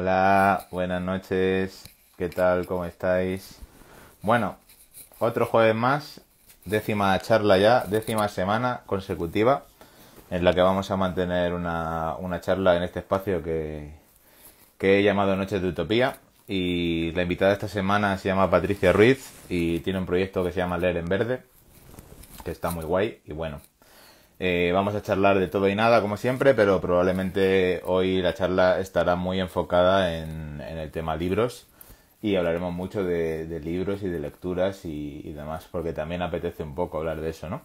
Hola, buenas noches. ¿Qué tal? ¿Cómo estáis? Bueno, otro jueves más, décima charla ya, décima semana consecutiva en la que vamos a mantener una, una charla en este espacio que, que he llamado Noches de Utopía. Y la invitada esta semana se llama Patricia Ruiz y tiene un proyecto que se llama Leer en Verde, que está muy guay. Y bueno, eh, vamos a charlar de todo y nada, como siempre, pero probablemente hoy la charla estará muy enfocada en, en el tema libros y hablaremos mucho de, libros y de lecturas y, y, demás, porque también apetece un poco hablar de eso, ¿no?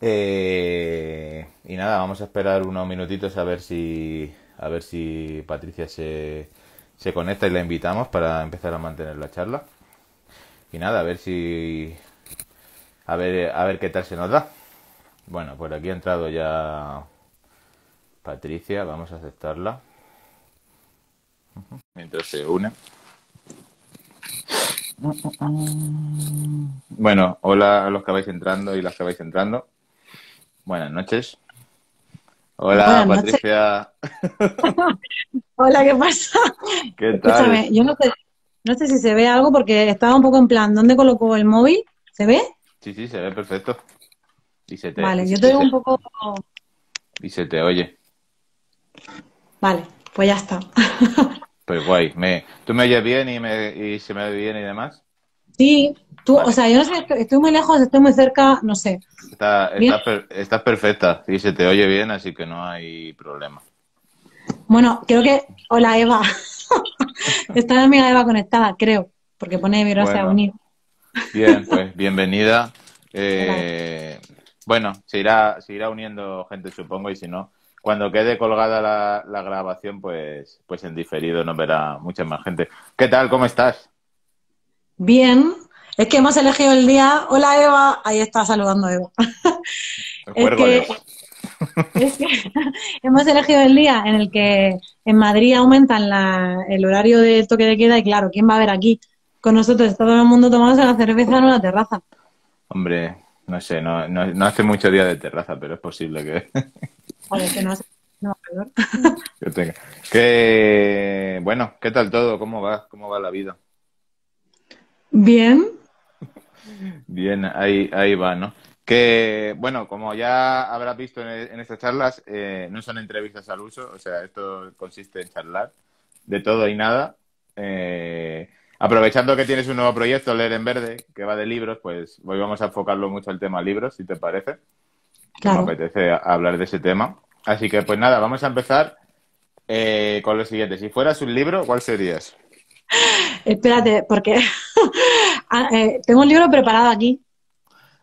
Eh, y nada, vamos a esperar unos minutitos a ver si, a ver si Patricia se, se conecta y la invitamos para empezar a mantener la charla. Y nada, a ver si, a ver, a ver qué tal se nos da. Bueno, por aquí ha entrado ya Patricia, vamos a aceptarla. Mientras se une. Bueno, hola a los que vais entrando y las que vais entrando. Buenas noches. Hola, Buenas Patricia. Hola, ¿qué pasa? ¿Qué Escúchame, tal? yo no sé, no sé si se ve algo porque estaba un poco en plan, ¿dónde colocó el móvil? ¿Se ve? Sí, sí, se ve perfecto. Y se te, Vale, yo te digo un poco... y se te oye. Vale, pues ya está. Pues guay. Me, ¿Tú me oyes bien y, me, y se me oye bien y demás? Sí, tú, Vale. o sea, yo no sé, estoy- muy lejos, estoy muy cerca, no sé. Está, estás, per- estás perfecta y se te oye bien, así que no hay problema. Bueno, creo que... Hola, Eva. Está mi amiga Eva conectada, creo, porque pone a Bueno. unir. Bien, pues bienvenida. Eh, bueno, se irá, se irá uniendo gente, supongo, y si no, cuando quede colgada la, la grabación, pues, pues en diferido nos verá mucha más gente. ¿Qué tal? ¿Cómo estás? Bien, es que hemos elegido el día... Hola, Eva. Ahí está saludando Eva. El Es que-. Es que hemos elegido el día en el que en Madrid aumentan la- el horario de toque de queda y claro, ¿quién va a ver aquí con nosotros todo el mundo tomándose la cerveza en una terraza? Hombre, no sé, no, no, no hace mucho día de terraza, pero es posible que, Joder, que no peor. que tenga. Que, bueno, ¿qué tal todo? ¿Cómo va? ¿Cómo va la vida? Bien, Bien, ahí, ahí va, ¿no? Que, bueno, como ya habrás visto en, en estas charlas, eh, no son entrevistas al uso, o sea, esto consiste en charlar de todo y nada. Eh, aprovechando que tienes un nuevo proyecto, Leer en Verde, que va de libros, pues hoy vamos a enfocarlo mucho al tema libros, si te parece. que Me claro. apetece hablar de ese tema. Así que, pues nada, vamos a empezar eh, con lo siguiente. Si fueras un libro, ¿cuál serías? Espérate, porque ah, eh, tengo un libro preparado aquí.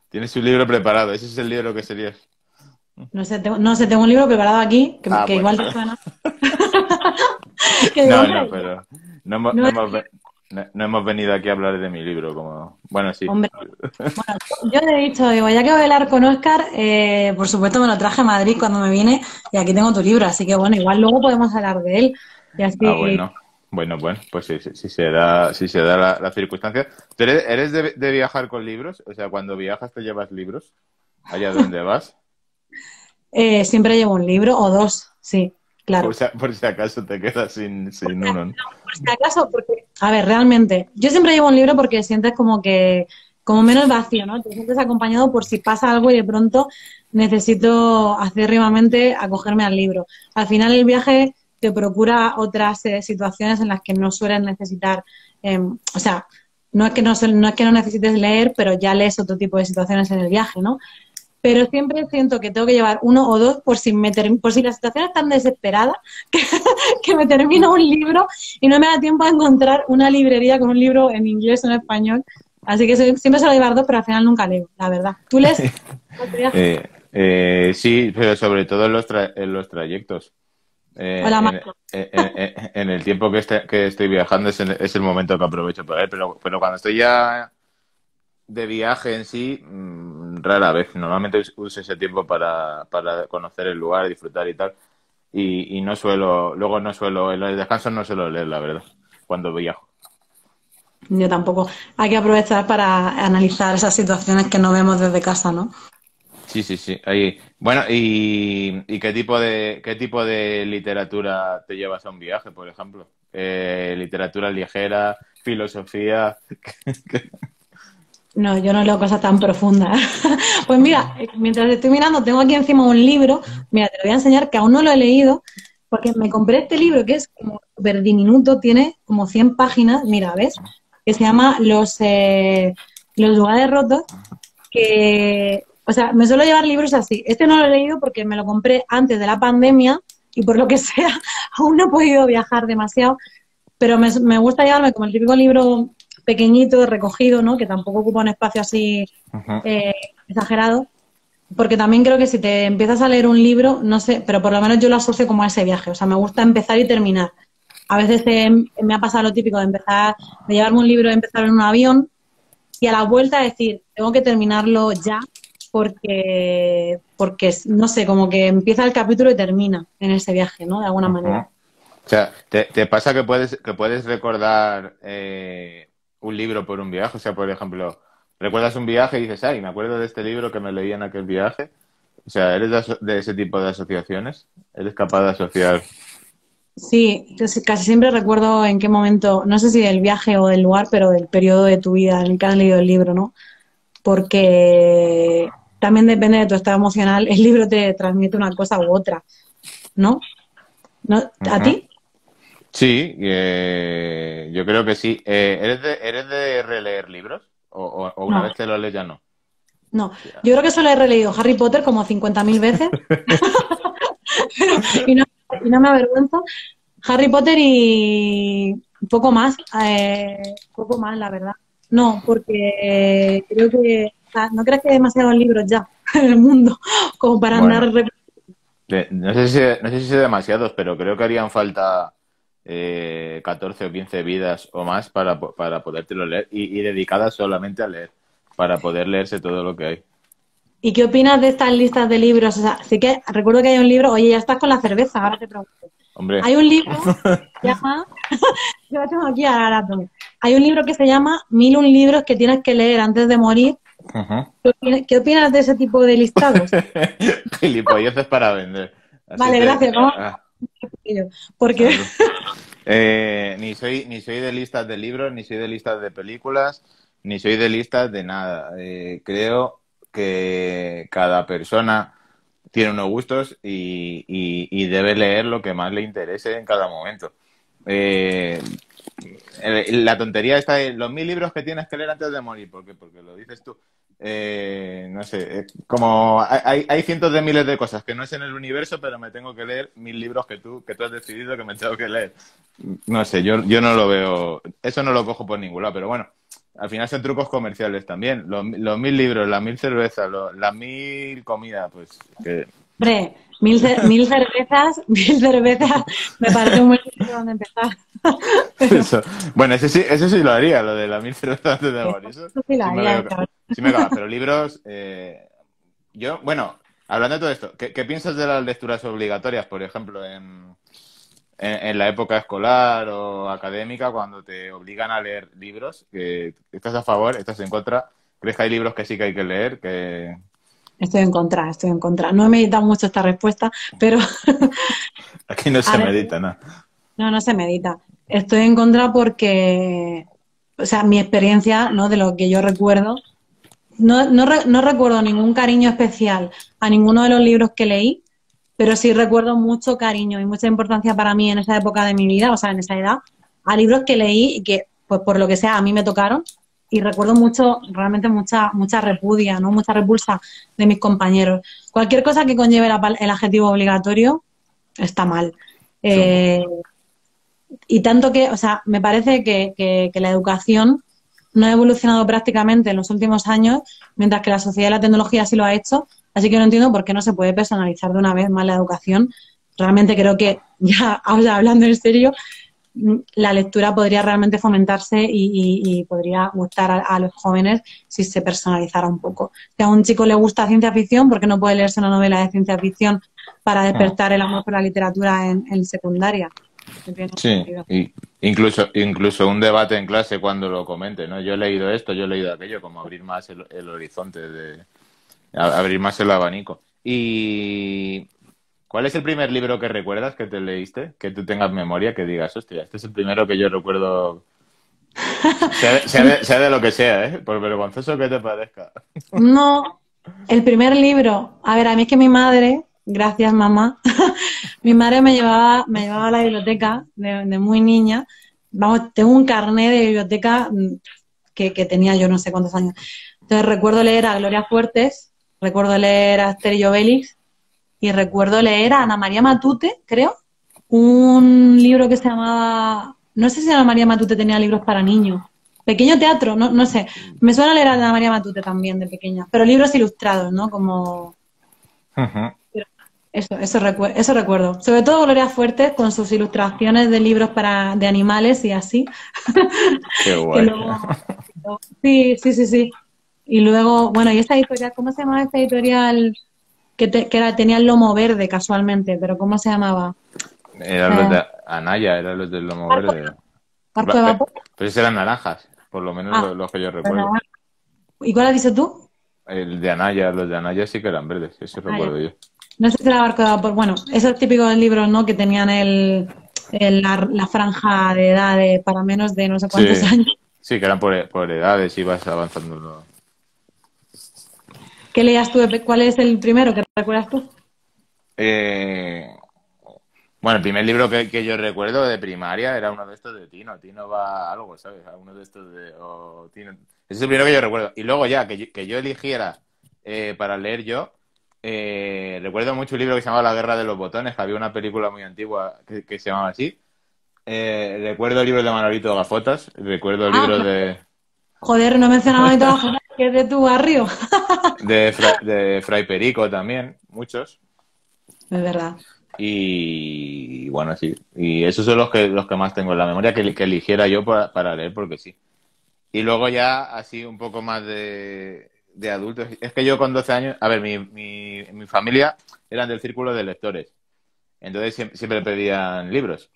Tienes un libro preparado, ese es el libro que serías. No sé, tengo, no sé, tengo un libro preparado aquí que, Ah, que bueno. igual te suena. Que No, no, pero no hemos, No no- no hemos venido aquí a hablar de mi libro, como... Bueno, sí. Hombre. Bueno, yo le he dicho, digo, ya que voy a hablar con Oscar, eh, por supuesto me lo traje a Madrid cuando me vine y aquí tengo tu libro, así que bueno, igual luego podemos hablar de él. Y así, Ah, bueno. Bueno, bueno, pues si, si se da, si se da la, la circunstancia. ¿Tú ¿Eres, eres de, de viajar con libros? O sea, cuando viajas te llevas libros allá donde vas. eh, siempre llevo un libro o dos, sí, claro. Por si, por si acaso te quedas sin, sin uno. ¿no? Por si acaso, porque, a ver, realmente, yo siempre llevo un libro porque sientes como que, como menos vacío, ¿no? Te sientes acompañado por si pasa algo y de pronto necesito acérrimamente acogerme al libro. Al final el viaje te procura otras eh, situaciones en las que no sueles necesitar, eh, o sea, no es, que no, no es que no necesites leer, pero ya lees otro tipo de situaciones en el viaje, ¿no? Pero siempre siento que tengo que llevar uno o dos por si, me por si la situación es tan desesperada que, que me termino un libro y no me da tiempo a encontrar una librería con un libro en inglés o en español. Así que siempre suelo llevar dos, pero al final nunca leo, la verdad. ¿Tú lees? Eh, eh, sí, pero sobre todo en los, tra- en los trayectos. Eh, Hola, en, Marco. en- en- en el tiempo que, este- que estoy viajando es el, es el momento que aprovecho para ver, pero, pero cuando estoy ya de viaje en sí, mm, rara vez. Normalmente us- uso ese tiempo para, para conocer el lugar, disfrutar y tal. Y, y no suelo, luego no suelo, en los descansos no suelo leer, la verdad, cuando viajo. Yo tampoco. Hay que aprovechar para analizar esas situaciones que no vemos desde casa, ¿no? Sí, sí, sí. Ahí. Bueno, ¿y, y qué tipo de qué tipo de literatura te llevas a un viaje, por ejemplo? eh, literatura ligera, filosofía. No, yo no leo cosas tan profundas. pues mira, mientras estoy mirando, tengo aquí encima un libro. Mira, te lo voy a enseñar que aún no lo he leído, porque me compré este libro que es como súper tiene como 100 páginas. Mira, ¿ves? Que se llama Los, eh, los lugares rotos. Que, o sea, me suelo llevar libros así. Este no lo he leído porque me lo compré antes de la pandemia y por lo que sea, aún no he podido viajar demasiado. Pero me, me gusta llevarme como el típico libro pequeñito, recogido, ¿no? Que tampoco ocupa un espacio así eh, exagerado. Porque también creo que si te empiezas a leer un libro, no sé, pero por lo menos yo lo asocio como a ese viaje. O sea, me gusta empezar y terminar. A veces me ha pasado lo típico de empezar, de llevarme un libro y empezar en un avión y a la vuelta decir, tengo que terminarlo ya porque, porque no sé, como que empieza el capítulo y termina en ese viaje, ¿no? De alguna manera. O sea, ¿te, pasa que puedes, que puedes recordar eh, un libro por un viaje. O sea, por ejemplo, recuerdas un viaje y dices, ay, me acuerdo de este libro que me leí en aquel viaje. O sea, ¿eres de, ese tipo de asociaciones? ¿Eres capaz de asociar? Sí, casi siempre recuerdo en qué momento, no sé si del viaje o del lugar, pero del periodo de tu vida en el que has leído el libro, ¿no? Porque también depende de tu estado emocional, el libro te transmite una cosa u otra, ¿no? ¿No? ¿A ti? Sí, eh, yo creo que sí. Eh, ¿eres, de, ¿Eres de releer libros? ¿O, una vez que lo lees ya no? No, yo creo que solo he releído Harry Potter como 50.000 veces. y, no, me avergüenzo. Harry Potter y poco más, eh, poco más, la verdad. No, porque creo que, no crees que hay demasiados libros ya en el mundo como para andar... No sé, si, no sé si demasiados, pero creo que harían falta eh, 14 o 15 vidas o más para, para podértelo leer y, dedicadas solamente a leer, para poder leerse todo lo que hay. ¿Y qué opinas de estas listas de libros? O sea, sí que recuerdo que hay un libro, oye, ya estás con la cerveza, ahora te pregunto. Hombre. Hay un libro que se llama, yo tengo aquí ahora, Hay un libro que se llama Mil un libros que tienes que leer antes de morir. ¿Qué, opinas, de ese tipo de listados? Gilipolleces para vender. vale, gracias. Ah. Porque... Eh, ni, soy, ni soy de listas de libros, ni soy de listas de películas, ni soy de listas de nada. Eh, creo que cada persona tiene unos gustos y, debe leer lo que más le interese en cada momento. Eh, la tontería está en los mil libros que tienes que leer antes de morir, porque porque lo dices tú. Eh, no sé, eh, como hay, hay, cientos de miles de cosas que no es en el universo, pero me tengo que leer mil libros que tú, que tú has decidido que me tengo que leer. No sé, yo, yo no lo veo, eso no lo cojo por ningún lado, pero bueno, al final son trucos comerciales también. Los, mil libros, las mil cervezas, las mil comidas, pues que... mil, mil cervezas, mil cervezas, me parece un buen sitio donde empezar. Bueno, ese sí, ese sí lo haría, lo de las mil cervezas antes de morir. Eso, sí, lo haría, Sí me acaba, pero libros... Eh, yo, bueno, hablando de todo esto, ¿qué, piensas de las lecturas obligatorias, por ejemplo, en, en, la época escolar o académica, cuando te obligan a leer libros? Que, ¿Estás a favor? ¿Estás en contra? ¿Crees que hay libros que sí que hay que leer? Que... Estoy en contra, estoy en contra. No he meditado mucho esta respuesta, pero... Aquí no se medita, ¿no? No, no se medita. Estoy en contra porque, o sea, mi experiencia, ¿no? De lo que yo recuerdo, no, no, no, recuerdo ningún cariño especial a ninguno de los libros que leí, pero sí recuerdo mucho cariño y mucha importancia para mí en esa época de mi vida, o sea, en esa edad, a libros que leí y que, pues por lo que sea, a mí me tocaron. Y recuerdo mucho, realmente mucha, mucha repudia, ¿no? Mucha repulsa de mis compañeros. Cualquier cosa que conlleve el adjetivo obligatorio está mal. Eh, y tanto que, o sea, me parece que, que la educación no ha evolucionado prácticamente en los últimos años, mientras que la sociedad y la tecnología sí lo ha hecho. Así que no entiendo por qué no se puede personalizar de una vez más la educación. Realmente creo que, ya hablando en serio, la lectura podría realmente fomentarse y, podría gustar a, los jóvenes si se personalizara un poco. Si a un chico le gusta ciencia ficción, ¿por qué no puede leerse una novela de ciencia ficción para despertar el amor por la literatura en secundaria? Sí, y incluso, incluso un debate en clase cuando lo comente, ¿no? Yo he leído esto, yo he leído aquello, como abrir más el, horizonte, de abrir más el abanico. Y ¿Cuál es el primer libro que recuerdas que te leíste? Que tú tengas memoria, que digas, hostia, este es el primero que yo recuerdo. sea, de, lo que sea, ¿eh? Por vergonzoso que te parezca. No, el primer libro. A ver, a mí es que mi madre, gracias mamá, mi madre me llevaba, me llevaba a la biblioteca de, muy niña. Vamos, tengo un carnet de biblioteca mm, que, que tenía yo no sé cuántos años. Entonces recuerdo leer a Gloria Fuertes, recuerdo leer a Asterio Bélix y recuerdo leer a Ana María Matute, creo, un libro que se llamaba, no sé si Ana María Matute tenía libros para niños, pequeño teatro, no, no sé, me suena leer a Ana María Matute también de pequeña, pero libros ilustrados, ¿no? Como... Eso, eso, eso recuerdo. Sobre todo Gloria Fuerte con sus ilustraciones de libros para de animales y así. Qué guay. sí, sí, sí, sí. Y luego, bueno, y esta editorial, ¿cómo se llama esta editorial? Que, tenía el lomo verde casualmente, pero ¿cómo se llamaba? Era los de Anaya, eran los del lomo verde. ¿Barco de vapor? Pero esos eran naranjas, por lo menos ah, los, que yo recuerdo. ¿Y cuál has dicho tú? El de Anaya, los de Anaya sí que eran verdes, eso ah, recuerdo yo. No sé si era barco de vapor. Bueno, esos típicos libros, ¿no? Que tenían el, la, franja de edad de para menos de no sé cuántos años. Sí, que eran por, por edades, ibas avanzando. ¿Qué leías tú? ¿Cuál es el primero que recuerdas tú? Eh, bueno, el primer libro que, yo recuerdo de primaria era uno de estos de Tino. Tino va a algo, ¿sabes? Uno de estos de... Ese es el primero que yo recuerdo. Y luego ya, que yo, eligiera eh, para leer yo, eh, recuerdo mucho un libro que se llamaba La Guerra de los Botones, que había una película muy antigua que, se llamaba así. recuerdo el libro de Manolito Gafotas, recuerdo el ah, libro de... Joder, no mencionaba Manolito Gafotas, que es de tu barrio. De, Fray Perico también, muchos. Es verdad. Y, bueno, sí. Y esos son los que, los que más tengo en la memoria, que, que eligiera yo para, leer, porque sí. Y luego ya, así un poco más de, de adultos. Es que yo con 12 años, a ver, mi, mi, mi familia eran del círculo de lectores. Entonces siempre, siempre pedían libros.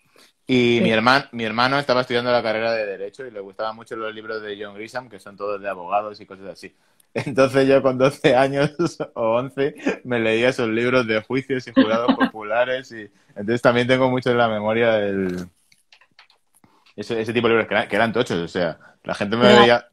Y mi, hermano, mi hermano estaba estudiando la carrera de Derecho y le gustaban mucho los libros de John Grisham, que son todos de abogados y cosas así. Entonces yo con 12 años o 11 me leía esos libros de juicios y jurados populares y entonces también tengo mucho en la memoria el... ese, tipo de libros que eran, tochos, o sea, la gente me veía...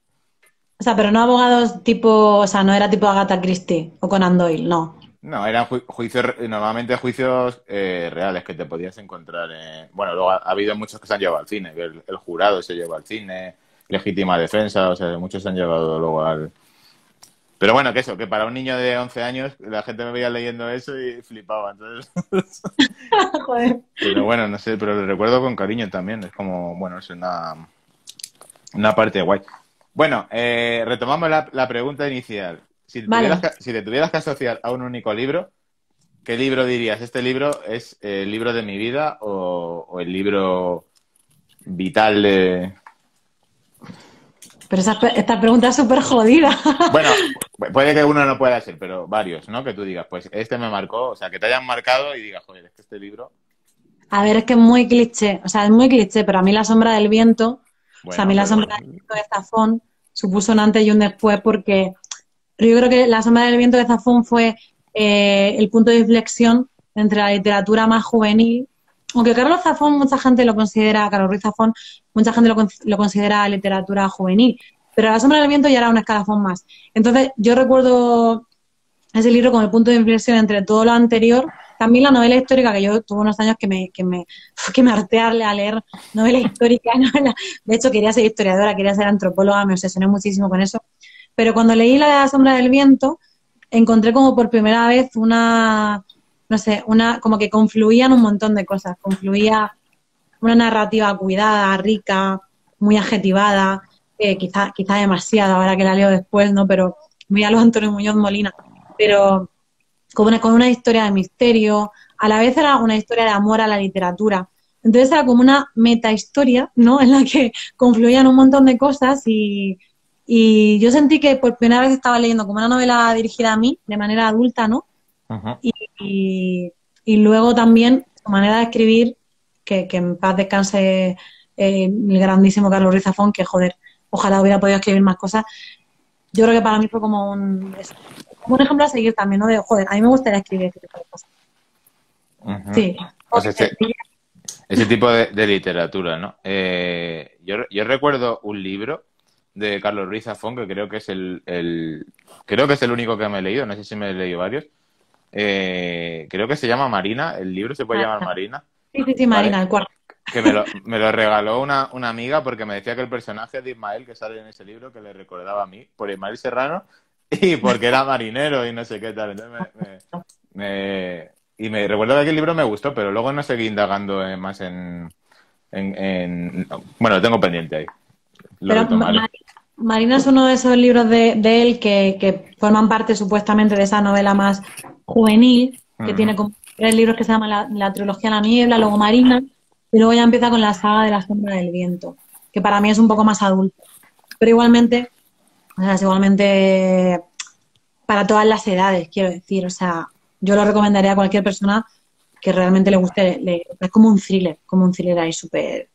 O sea, pero no abogados tipo, o sea, no era tipo Agatha Christie o Conan Doyle, no. No, eran juicios, normalmente juicios eh, reales que te podías encontrar. En... Bueno, luego ha, habido muchos que se han llevado al cine, el, el, jurado se lleva al cine, legítima defensa, o sea, muchos se han llevado luego al... Pero bueno, que eso, que para un niño de 11 años la gente me veía leyendo eso y flipaba, entonces... Joder. Pero bueno, no sé, pero lo recuerdo con cariño también, es como, bueno, es una, una parte guay. Bueno, eh, retomamos la, la pregunta inicial. Si te, tuvieras que, asociar a un único libro, ¿qué libro dirías? ¿Este libro es el libro de mi vida o, el libro vital de...? Pero esta pregunta es súper jodida. Bueno, puede que uno no pueda ser, pero varios, ¿no? Que tú digas, pues este me marcó, o sea, que te hayan marcado y digas, joder, es que este libro... A ver, es que es muy cliché, o sea, es muy cliché, pero a mí La sombra del viento, o sea, a mí La sombra del viento de Zafón supuso un antes y un después porque pero yo creo que La sombra del viento de Zafón fue eh, el punto de inflexión entre la literatura más juvenil. Aunque Carlos Zafón, mucha gente lo considera, Carlos Ruiz Zafón, mucha gente lo, considera literatura juvenil. Pero La sombra del viento ya era un escalafón más. Entonces, yo recuerdo ese libro como el punto de inflexión entre todo lo anterior. También la novela histórica, que yo tuve unos años que me, que me, que me artearle a leer novela histórica. De hecho, quería ser historiadora, quería ser antropóloga, me obsesioné muchísimo con eso. Pero cuando leí La sombra del viento, encontré como por primera vez una, no sé, una, como que confluían un montón de cosas. Confluía una narrativa cuidada, rica, muy adjetivada, eh, quizá, quizá demasiado, ahora que la leo después, ¿no? Pero muy a los Antonio Muñoz Molina. Pero con una, con una historia de misterio, a la vez era una historia de amor a la literatura. Entonces era como una meta historia, ¿no? En la que confluían un montón de cosas y, y yo sentí que por primera vez estaba leyendo como una novela dirigida a mí, de manera adulta, ¿no? Y, y, luego también su manera de escribir, que, que en paz descanse eh, el grandísimo Carlos Rizafón, que joder, ojalá hubiera podido escribir más cosas. Yo creo que para mí fue como un, un ejemplo a seguir también, ¿no? De, joder, a mí me gustaría escribir este tipo de cosas. Sí. Pues ese, ese tipo de, de literatura, ¿no? Eh, yo, yo recuerdo un libro de Carlos Ruiz Zafón, que creo que es el, el, creo que es el único que me he leído, no sé si me he leído varios. Eh, creo que se llama Marina, el libro se puede llamar Marina. Sí, sí, sí, Marina, el cuarto. Que me lo, me lo regaló una, una, amiga porque me decía que el personaje de Ismael que sale en ese libro, que le recordaba a mí, por Ismael Serrano, y porque era marinero y no sé qué tal. Entonces me, me, y me recuerdo que aquel libro me gustó, pero luego no seguí indagando más en, en, en, Bueno, lo tengo pendiente ahí. Lo pero Marina es uno de esos libros de, de él que, que, forman parte supuestamente de esa novela más juvenil, que tiene como tres libros que se llama la, la, trilogía La Niebla, luego Marina, y luego ya empieza con la saga de la sombra del viento, que para mí es un poco más adulto. Pero igualmente, o sea, es igualmente para todas las edades, quiero decir, o sea, yo lo recomendaría a cualquier persona que realmente le guste, le, es como un thriller, como un thriller ahí súper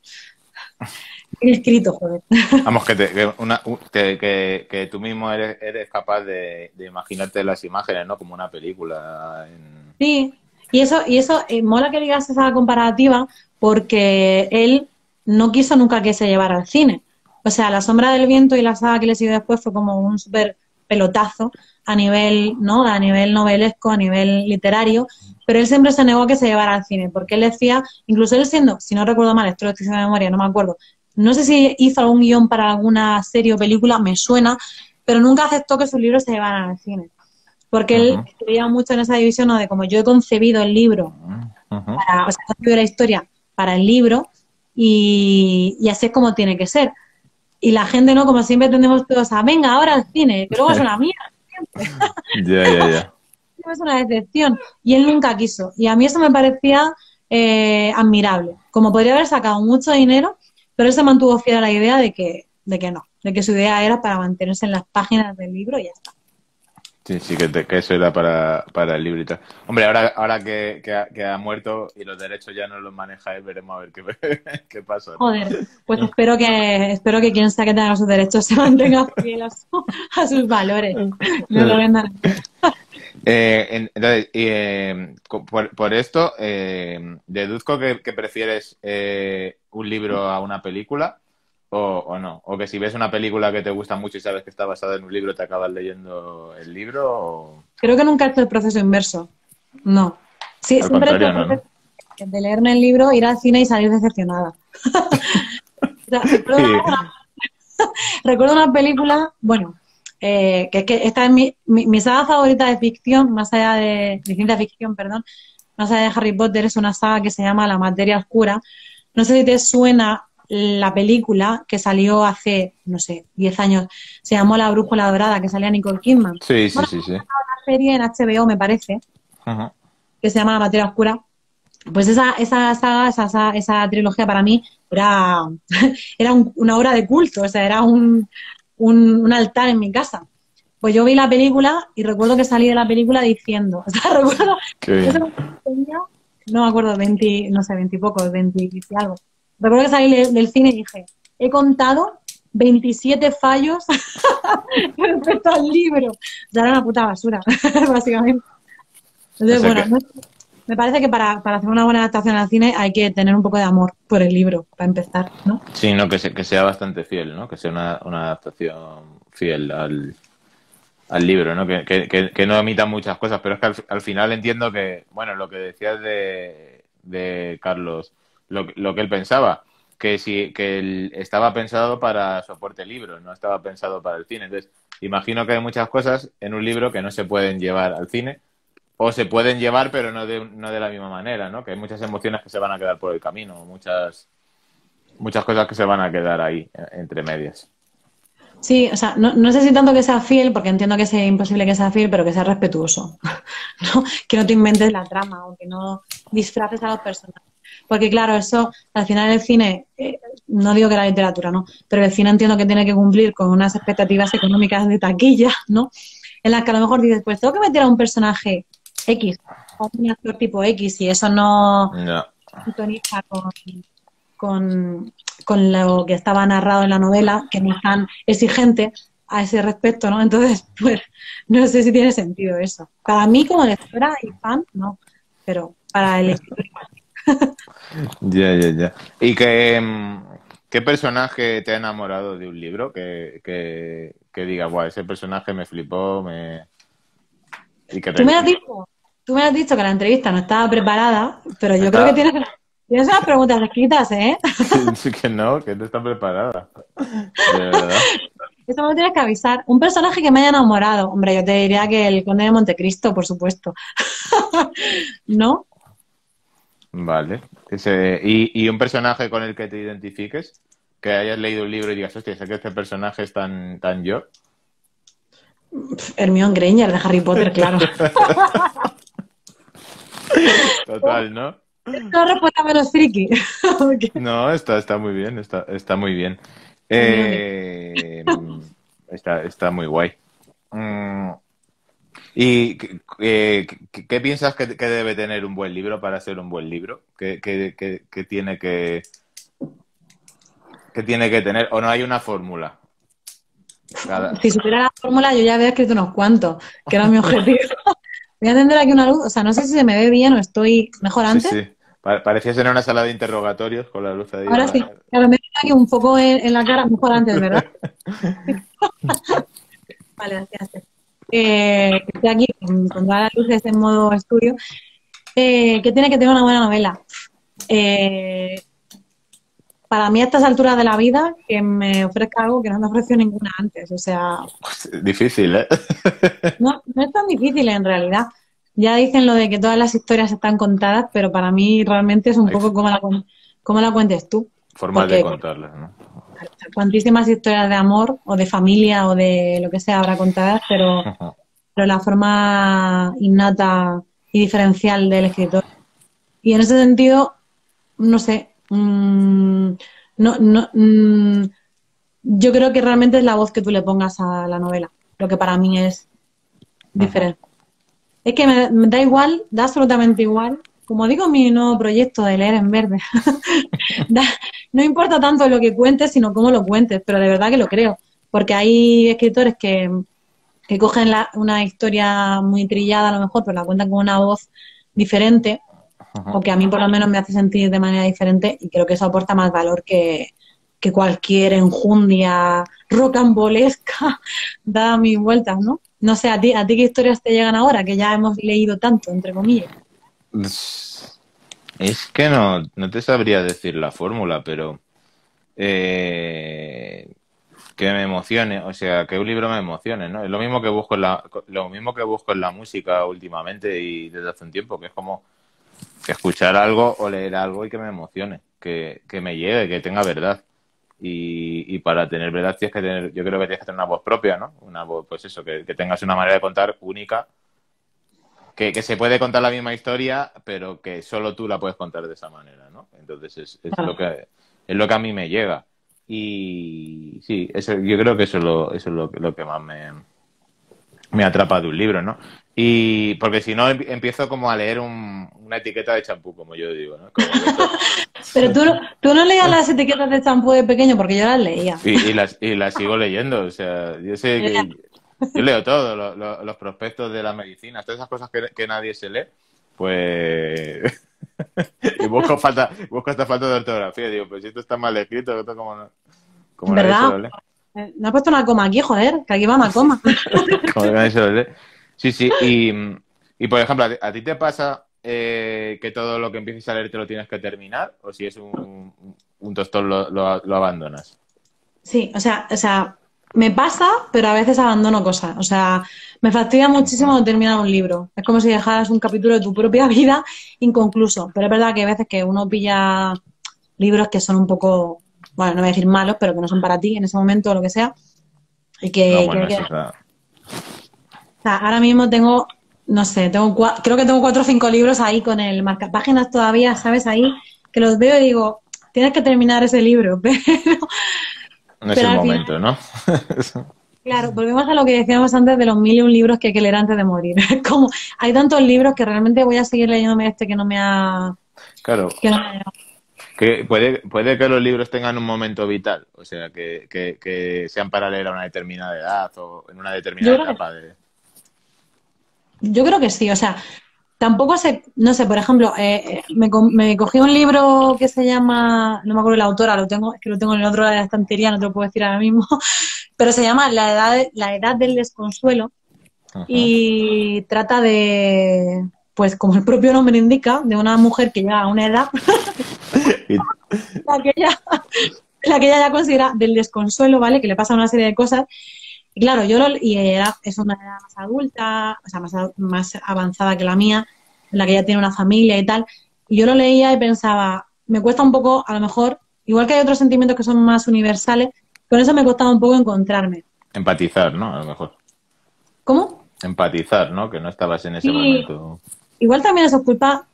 bien escrito, joder. Vamos, que, te, que, una, que, que, que, tú mismo eres, eres capaz de, de, imaginarte las imágenes, ¿no? Como una película. En... Sí, y eso, y eso eh, mola que digas esa comparativa porque él no quiso nunca que se llevara al cine. O sea, La sombra del viento y la saga que le siguió después fue como un súper pelotazo a nivel, ¿no? A nivel novelesco, a nivel literario, pero él siempre se negó a que se llevara al cine, porque él decía, incluso él siendo, si no recuerdo mal, esto lo estoy de memoria, no me acuerdo, no sé si hizo algún guion para alguna serie o película, me suena, pero nunca aceptó que sus libros se llevaran al cine. Porque uh -huh. él creía mucho en esa división ¿no? de como yo he concebido el libro, uh -huh. para, o sea, he concebido la historia para el libro y, y, así es como tiene que ser. Y la gente, ¿no? Como siempre tendemos todos a, venga, ahora al cine, que luego es una mierda. Ya, ya, ya. Es una decepción. Y él nunca quiso. Y a mí eso me parecía eh, admirable. Como podría haber sacado mucho dinero, pero él se mantuvo fiel a la idea de que, de que no, de que su idea era para mantenerse en las páginas del libro y ya está. Sí, sí, que, te, que eso era para, para el libro y tal. Hombre, ahora, ahora que, que, ha, que, ha, muerto y los derechos ya no los maneja él, veremos a ver qué, qué pasa. ¿no? Joder, pues espero que espero que quien sea que tenga sus derechos se mantenga fiel a, su, a sus valores. No lo vendan. Eh, entonces, eh, por, por, esto, eh, deduzco que, que prefieres eh, un libro a una película. O, o, no. O que si ves una película que te gusta mucho y sabes que está basada en un libro, te acabas leyendo el libro. O... Creo que nunca he hecho el proceso inverso. No. Sí, Al siempre el ¿no? proceso de leerme el libro, ir al cine y salir decepcionada. sea, recuerdo, sí. una, recuerdo, una, película, bueno, eh, que, que esta es mi, mi, mi, saga favorita de ficción, más allá de, de ciencia ficción, perdón, más allá de Harry Potter, es una saga que se llama La materia oscura. No sé si te suena la película que salió hace, no sé, 10 años, se llamó La Brújula Dorada, que salía Nicole Kidman. Sí, sí, bueno, sí, sí. Una serie en HBO, me parece, uh -huh. que se llama La Materia Oscura. Pues esa, esa saga, esa, esa, esa trilogía para mí era, era un, una obra de culto, o sea, era un, un, un, altar en mi casa. Pues yo vi la película y recuerdo que salí de la película diciendo, o sea, recuerdo, que tenía, no me acuerdo, 20, no sé, 20 y pocos, 20 y algo recuerdo que salí del cine y dije, he contado 27 fallos respecto al libro. O sea, era una puta basura, básicamente. Entonces, bueno, que... me parece que para, para, hacer una buena adaptación al cine hay que tener un poco de amor por el libro, para empezar, ¿no? Sí, no, que, se, que sea bastante fiel, ¿no? Que sea una, una adaptación fiel al, al libro, ¿no? Que, que, que, no emita muchas cosas, pero es que al, al, final entiendo que, bueno, lo que decías de, de Carlos lo, lo que él pensaba, que si que él estaba pensado para soporte libro, no estaba pensado para el cine. Entonces, imagino que hay muchas cosas en un libro que no se pueden llevar al cine, o se pueden llevar, pero no de, no de la misma manera, ¿no? Que hay muchas emociones que se van a quedar por el camino, muchas, muchas cosas que se van a quedar ahí, entre medias. Sí, o sea, no, no, sé si tanto que sea fiel, porque entiendo que es imposible que sea fiel, pero que sea respetuoso. ¿no? Que no te inventes la trama o que no disfraces a los personajes. Porque claro, eso al final el cine, eh, no digo que la literatura, ¿no? Pero el cine entiendo que tiene que cumplir con unas expectativas económicas de taquilla, ¿no? En las que a lo mejor dices, pues tengo que meter a un personaje X, o un actor tipo X, y eso no, no. sintoniza con, con, con lo que estaba narrado en la novela, que no es tan exigente a ese respecto, ¿no? Entonces, pues, no sé si tiene sentido eso. Para mí, como lectora y fan, no. Pero para el Ya, ya, ya. ¿Y qué, mm, qué personaje te ha enamorado de un libro? Que, que, que diga, Buah, ese personaje me flipó, me... Y que ¿Tú, me has dicho, tú me has dicho que la entrevista no estaba preparada, pero yo creo que tienes, tienes unas preguntas escritas, ¿eh? que no, que no está preparada. De verdad. Eso me lo tienes que avisar. Un personaje que me haya enamorado. Hombre, yo te diría que el Conde de Montecristo, por supuesto. ¿No? Vale. ¿y, un personaje con el que te identifiques? Que hayas leído un libro y digas, hostia, sé que este personaje es tan, tan yo. Hermione Granger de Harry Potter, claro. Total, ¿no? No respuesta menos friki. No, está, está muy bien, está, está muy bien. Eh, está, está muy guay. Mm, ¿Y qué, piensas que, debe tener un buen libro para ser un buen libro? ¿Qué, tiene que, tiene que tener? ¿O no hay una fórmula? Si supiera la fórmula, yo ya había escrito unos cuantos, que era mi objetivo. Voy a encender aquí una luz, o sea, no sé si se me ve bien o estoy mejor antes. Sí, sí. Parecía ser una sala de interrogatorios con la luz ahí. Ahora sí, claro, me aquí un poco en, la cara mejor antes, ¿verdad? vale, gracias que esté aquí con, todas las luces en modo estudio, eh, que tiene que tener una buena novela. Eh, para mí a estas alturas de la vida que me ofrezca algo que no me ofreció ninguna antes, o sea... Difícil, ¿eh? no, no es tan difícil en realidad. Ya dicen lo de que todas las historias están contadas, pero para mí realmente es un poco como la, como la cuentes tú. Formas de contarlas, ¿no? cuantísimas historias de amor o de familia o de lo que sea habrá contadas, pero, pero la forma innata y diferencial del escritor. Y en ese sentido, no sé, mm, no, no, mm, yo creo que realmente es la voz que tú le pongas a la novela, lo que para mí es diferente. Es que me, da igual, da absolutamente igual como digo, mi nuevo proyecto de leer en verde. no importa tanto lo que cuentes, sino cómo lo cuentes, pero de verdad que lo creo, porque hay escritores que, cogen una historia muy trillada a lo mejor, pero la cuentan con una voz diferente, o que a mí por lo menos me hace sentir de manera diferente, y creo que eso aporta más valor que, que cualquier enjundia rocambolesca da mis vueltas, ¿no? No sé, a ti, a ti qué historias te llegan ahora, que ya hemos leído tanto, entre comillas. Es que no, no te sabría decir la fórmula, pero eh, que me emocione, o sea, que un libro me emocione, ¿no? Es lo mismo que busco en la, lo mismo que busco en la música últimamente y desde hace un tiempo, que es como escuchar algo o leer algo y que me emocione, que, que me llegue, que tenga verdad. Y, y, para tener verdad tienes que tener, yo creo que tienes que tener una voz propia, ¿no? Una voz, pues eso, que, que tengas una manera de contar única que, se puede contar la misma historia, pero que solo tú la puedes contar de esa manera, ¿no? Entonces es, lo que es lo que a mí me llega. Y sí, eso, yo creo que eso es lo, eso es lo, lo que más me, me atrapa de un libro, ¿no? Y porque si no empiezo como a leer una etiqueta de champú, como yo digo, ¿no? Pero tú, tú no leías las etiquetas de champú de pequeño porque yo las leía. Y, las, y las sigo leyendo, o sea, yo sé que yo leo todo, los prospectos de la medicina, todas esas cosas que, nadie se lee, pues... y busco, falta, busco esta falta de ortografía, digo, pues si esto está mal escrito, esto como no... Como ¿Verdad? Eh, no ha puesto una coma aquí, joder, que aquí va una coma. Sí, sí, y, y por ejemplo, ¿a ti te pasa eh, que todo lo que empieces a leer te lo tienes que terminar? ¿O si es un, un tostón lo, lo, lo, abandonas? Sí, o sea, o sea, me pasa, pero a veces abandono cosas. O sea, me fastidia muchísimo terminar un libro. Es como si dejaras un capítulo de tu propia vida inconcluso. Pero es verdad que a veces que uno pilla libros que son un poco, bueno, no voy a decir malos, pero que no son para ti en ese momento o lo que sea. Y que... o sea, ahora mismo tengo, no sé, tengo creo que tengo cuatro o cinco libros ahí con el marcapáginas todavía, ¿sabes? Ahí, que los veo y digo, tienes que terminar ese libro, pero no es el momento, ¿no? Claro, volvemos a lo que decíamos antes de los mil y un libros que hay que leer antes de morir. Como hay tantos libros que realmente voy a seguir leyéndome este que no me ha. Claro. Que, puede, puede que los libros tengan un momento vital, o sea, que, que, sean para leer a una determinada edad o en una determinada etapa de. Yo creo que sí, o sea, tampoco sé, no sé, por ejemplo, eh, eh, me, me cogí un libro que se llama, no me acuerdo la autora, lo tengo, es que lo tengo en el otro lado de la estantería, no te lo puedo decir ahora mismo, pero se llama La edad, la edad del desconsuelo Ajá. y trata de, pues como el propio nombre indica, de una mujer que llega a una edad la que ella, la que ella ya considera del desconsuelo, ¿vale? Que le pasa una serie de cosas. Y claro, yo lo, y era, es una edad más adulta, o sea, más, más avanzada que la mía, en la que ella tiene una familia y tal. Y yo lo leía y pensaba, me cuesta un poco, a lo mejor, igual que hay otros sentimientos que son más universales, con eso me costaba un poco encontrarme. Empatizar, ¿no? A lo mejor. ¿Cómo? Empatizar, ¿no? Que no estabas en ese momento. Igual también eso es culpa,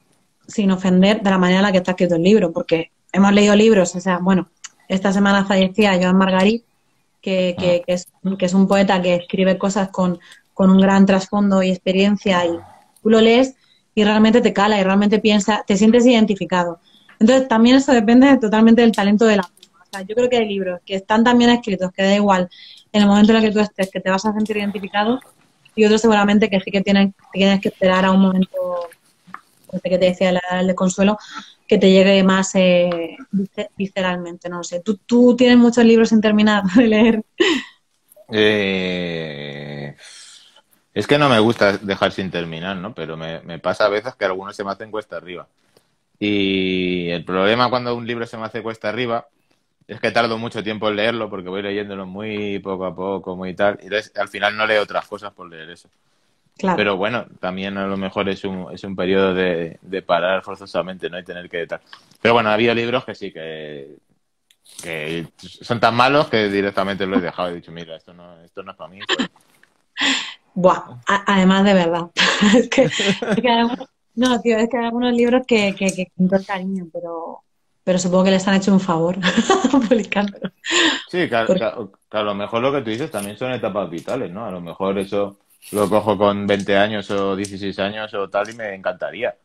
sin ofender, de la manera en la que está escrito el libro, porque hemos leído libros, o sea, bueno, esta semana fallecía Joan Margarit, que, que, que es, que es un poeta que escribe cosas con, con un gran trasfondo y experiencia, y tú lo lees y realmente te cala y realmente piensa, te sientes identificado. Entonces, también eso depende totalmente del talento de la. O sea, yo creo que hay libros que están tan bien escritos que da igual en el momento en el que tú estés, que te vas a sentir identificado, y otros seguramente que sí que tienen, que tienes que esperar a un momento, este que te decía, edad del consuelo, que te llegue más eh, visce- visceralmente, no sé. ¿Tú, tú tienes muchos libros sin terminar de leer. Eh, Es que no me gusta dejar sin terminar, ¿no? Pero me, me pasa a veces que algunos se me hacen cuesta arriba. Y el problema cuando un libro se me hace cuesta arriba es que tardo mucho tiempo en leerlo porque voy leyéndolo muy poco a poco, muy tal. Y al final no leo otras cosas por leer eso. Claro. Pero bueno, también a lo mejor es un, es un periodo de, de parar forzosamente, ¿no? Y tener que tal. Pero bueno, había libros que sí, que, que son tan malos que directamente lo he dejado. He dicho, mira, esto no, esto no es para mí. pues. Buah, además de verdad. es que, es que hay algunos- no, tío, es que hay algunos libros que, que, que el cariño, pero, pero supongo que les han hecho un favor publicándolos. Sí, Porque- que a lo mejor lo que tú dices también son etapas vitales, ¿no? A lo mejor eso lo cojo con 20 años o 16 años o tal y me encantaría.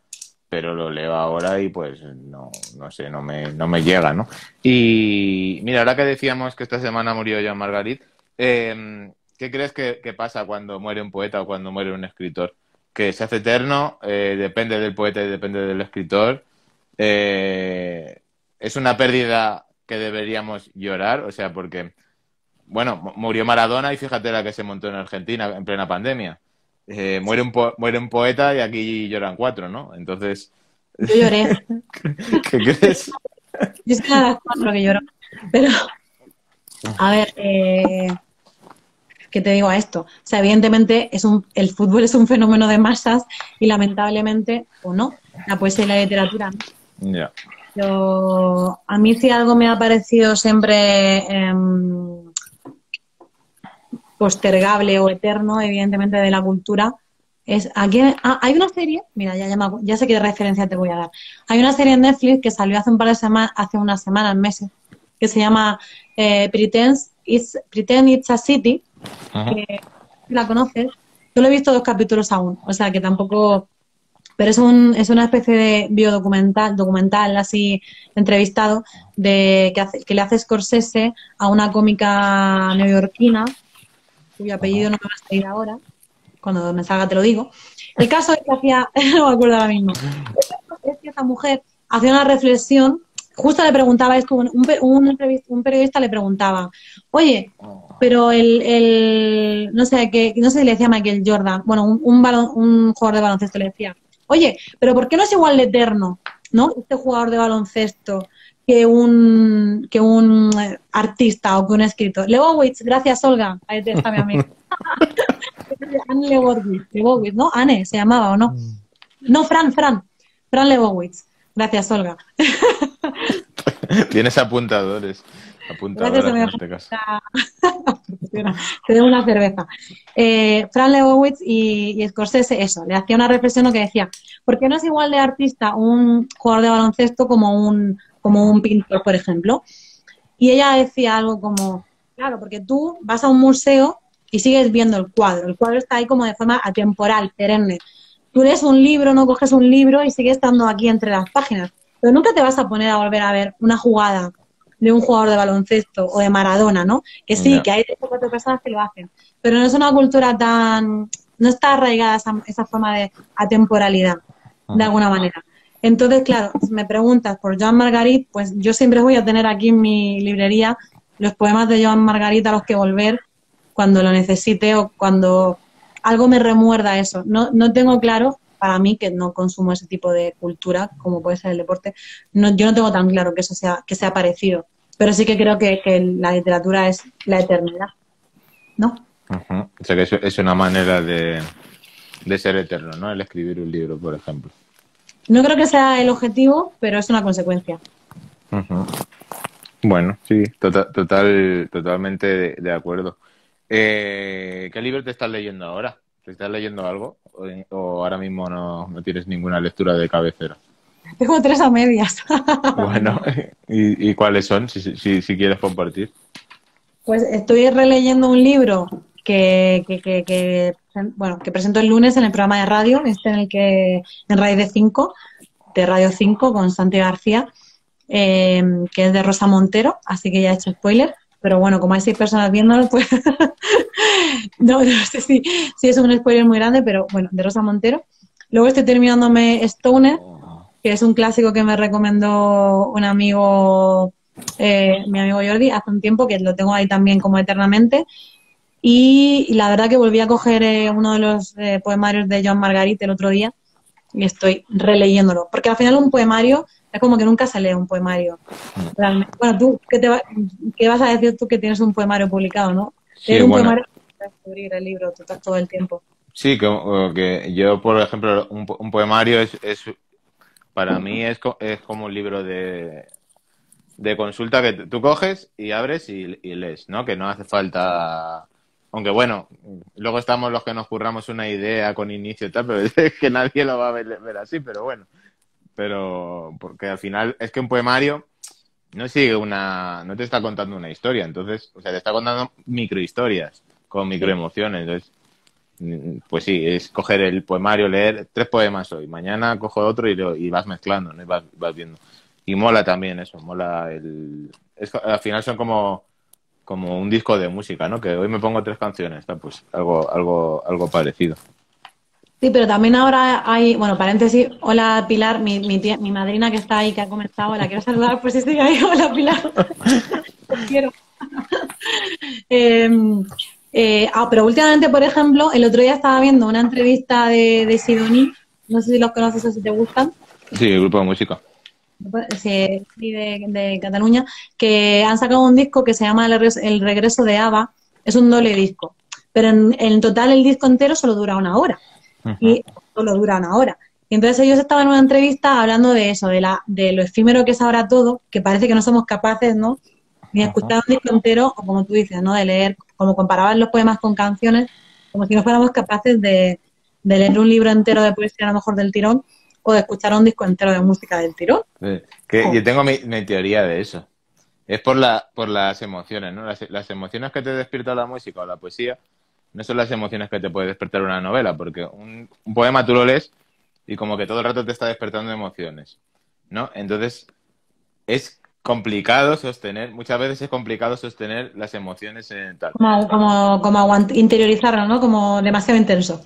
Pero lo leo ahora y pues no, no sé, no me, no me llega, ¿no? Y mira, ahora que decíamos que esta semana murió Joan Margarit, eh, ¿qué crees que, que pasa cuando muere un poeta o cuando muere un escritor? Que se hace eterno, eh, depende del poeta y depende del escritor. Eh, es una pérdida que deberíamos llorar, o sea, porque, bueno, mu- murió Maradona y fíjate la que se montó en Argentina en plena pandemia. Eh, muere, un po- muere un poeta y aquí lloran cuatro, ¿no? Entonces, Yo lloré. ¿qué crees? Yo soy una de las cuatro que lloro. Pero, a ver, eh, ¿qué te digo a esto? O sea, evidentemente es un, el fútbol es un fenómeno de masas y lamentablemente, o no, la poesía y la literatura. ¿no? Ya. Pero a mí si algo me ha parecido siempre em, postergable o eterno, evidentemente, de la cultura, es aquí ah, hay una serie, mira, ya, ya, me ya sé qué referencia te voy a dar. Hay una serie en Netflix que salió hace un par de semanas, hace unas semanas, meses, que se llama eh, Pretend, It's, Pretend It's a City, Ajá. que la conoces. Yo lo he visto dos capítulos aún, o sea que tampoco. Pero es, un, es una especie de biodocumental, documental así entrevistado, de que, hace- que le hace Scorsese a una cómica neoyorquina, cuyo apellido no me va a salir ahora, cuando me salga te lo digo. El caso es que hacía, no me acuerdo ahora mismo, es que esta mujer hacía una reflexión, justo le preguntaba esto, un, un, periodista le preguntaba, oye, pero el, el no sé qué, no sé si le decía Michael Jordan, bueno, un, un, balon- un jugador de baloncesto le decía, oye, pero ¿por qué no es igual de eterno, no? Este jugador de baloncesto que un que un eh, artista o que un escritor. Lebowitz, gracias Olga, ahí está mi amigo. Anne Lebowitz, Lebowitz, ¿no? Anne se llamaba o no. No, Fran, Fran, Fran Lebowitz. Gracias Olga. Tienes apuntadores. Apuntadoras Gracias, en este caso. Te doy una cerveza. Eh, Fran Lebowitz y, y Scorsese, eso, le hacía una reflexión lo que decía, ¿por qué no es igual de artista un jugador de baloncesto como un, como un pintor, por ejemplo? Y ella decía algo como, claro, porque tú vas a un museo y sigues viendo el cuadro, el cuadro está ahí como de forma atemporal, perenne. Tú lees un libro, no coges un libro y sigue estando aquí entre las páginas, pero nunca te vas a poner a volver a ver una jugada de un jugador de baloncesto o de Maradona, ¿no? Que sí, que hay tres o cuatro personas que lo hacen, pero no es una cultura tan, no está arraigada esa, esa forma de atemporalidad, de alguna manera. Entonces, claro, si me preguntas por Joan Margarit, pues yo siempre voy a tener aquí en mi librería los poemas de Joan Margarit a los que volver cuando lo necesite o cuando algo me remuerda eso. No, no tengo claro, para mí, que no consumo ese tipo de cultura, como puede ser el deporte, no, yo no tengo tan claro que eso sea, que sea parecido. Pero sí que creo que, que la literatura es la eternidad. ¿No? O sea que es, es una manera de, de ser eterno, ¿no? El escribir un libro, por ejemplo. No creo que sea el objetivo, pero es una consecuencia. Bueno, sí, tota- total, totalmente de, de acuerdo. Eh, ¿qué libro te estás leyendo ahora? ¿Te estás leyendo algo? ¿O, o ahora mismo no, no tienes ninguna lectura de cabecera? Tengo tres a medias. Bueno, ¿y, y cuáles son? Si- si, si quieres compartir. Pues estoy releyendo un libro que, bueno, que presento el lunes en el programa de radio, este en el que, en Radio de 5, de Radio 5, con Santi García, eh, que es de Rosa Montero, así que ya he hecho spoiler, pero bueno, como hay seis personas viéndolo, pues no, no sé si, si es un spoiler muy grande, pero bueno, de Rosa Montero. Luego estoy terminándome Stoner, que es un clásico que me recomendó un amigo, eh, mi amigo Jordi, hace un tiempo, que lo tengo ahí también como eternamente. Y, y la verdad que volví a coger eh, uno de los eh, poemarios de Joan Margarit el otro día y estoy releyéndolo. Porque al final un poemario es como que nunca se lee un poemario. Realmente. Bueno, tú, ¿qué, te va- qué vas a decir tú que tienes un poemario publicado, no? Sí, un bueno. poemario es descubrir el libro todo, todo el tiempo. Sí, que, que yo, por ejemplo, un, un poemario es, es para mí es, es como un libro de, de consulta que tú coges y abres y, y lees, ¿no? Que no hace falta, aunque bueno, luego estamos los que nos curramos una idea con inicio y tal, pero es que nadie lo va a ver, así, pero bueno, pero porque al final es que un poemario no sigue una, no te está contando una historia, entonces, o sea, te está contando microhistorias con microemociones, entonces Mm, Pues sí, es coger el poemario, leer tres poemas hoy, mañana cojo otro y, lo- y vas mezclando, ¿no? Y vas, vas viendo. Y mola también eso, mola el... Es, al final son como, como un disco de música, ¿no? Que hoy me pongo tres canciones, tal, pues algo, algo, algo parecido. Sí, pero también ahora hay, bueno, paréntesis, hola Pilar, mi, mi, tía- mi madrina que está ahí, que ha comenzado, la quiero saludar, pues sí, sigue ahí, hola Pilar, quiero. Eh, eh, ah, pero últimamente, por ejemplo, el otro día estaba viendo una entrevista de, de Sidoní, no sé si los conoces o si te gustan, Sí, el grupo de música. Sí, de, de Cataluña, que han sacado un disco que se llama El regreso, El regreso de Ava, es un doble disco, pero en, en total el disco entero solo dura una hora y solo dura una hora. Y entonces ellos estaban en una entrevista hablando de eso, de, la, de lo efímero que es ahora todo, que parece que no somos capaces, ¿no? Ni de escuchar un disco entero, o como tú dices, ¿no? De leer, como comparaban los poemas con canciones, como si no fuéramos capaces de, de leer un libro entero de poesía a lo mejor del tirón, o de escuchar un disco entero de música del tirón. Sí. Que yo tengo mi, mi teoría de eso. Es por, la, por las emociones, ¿no? Las, las emociones que te despierta la música o la poesía no son las emociones que te puede despertar una novela, porque un, un poema tú lo lees y como que todo el rato te está despertando emociones, ¿no? Entonces, es complicado sostener, muchas veces es complicado sostener las emociones en tal. Como, como, interiorizarlo, ¿no? Como demasiado intenso.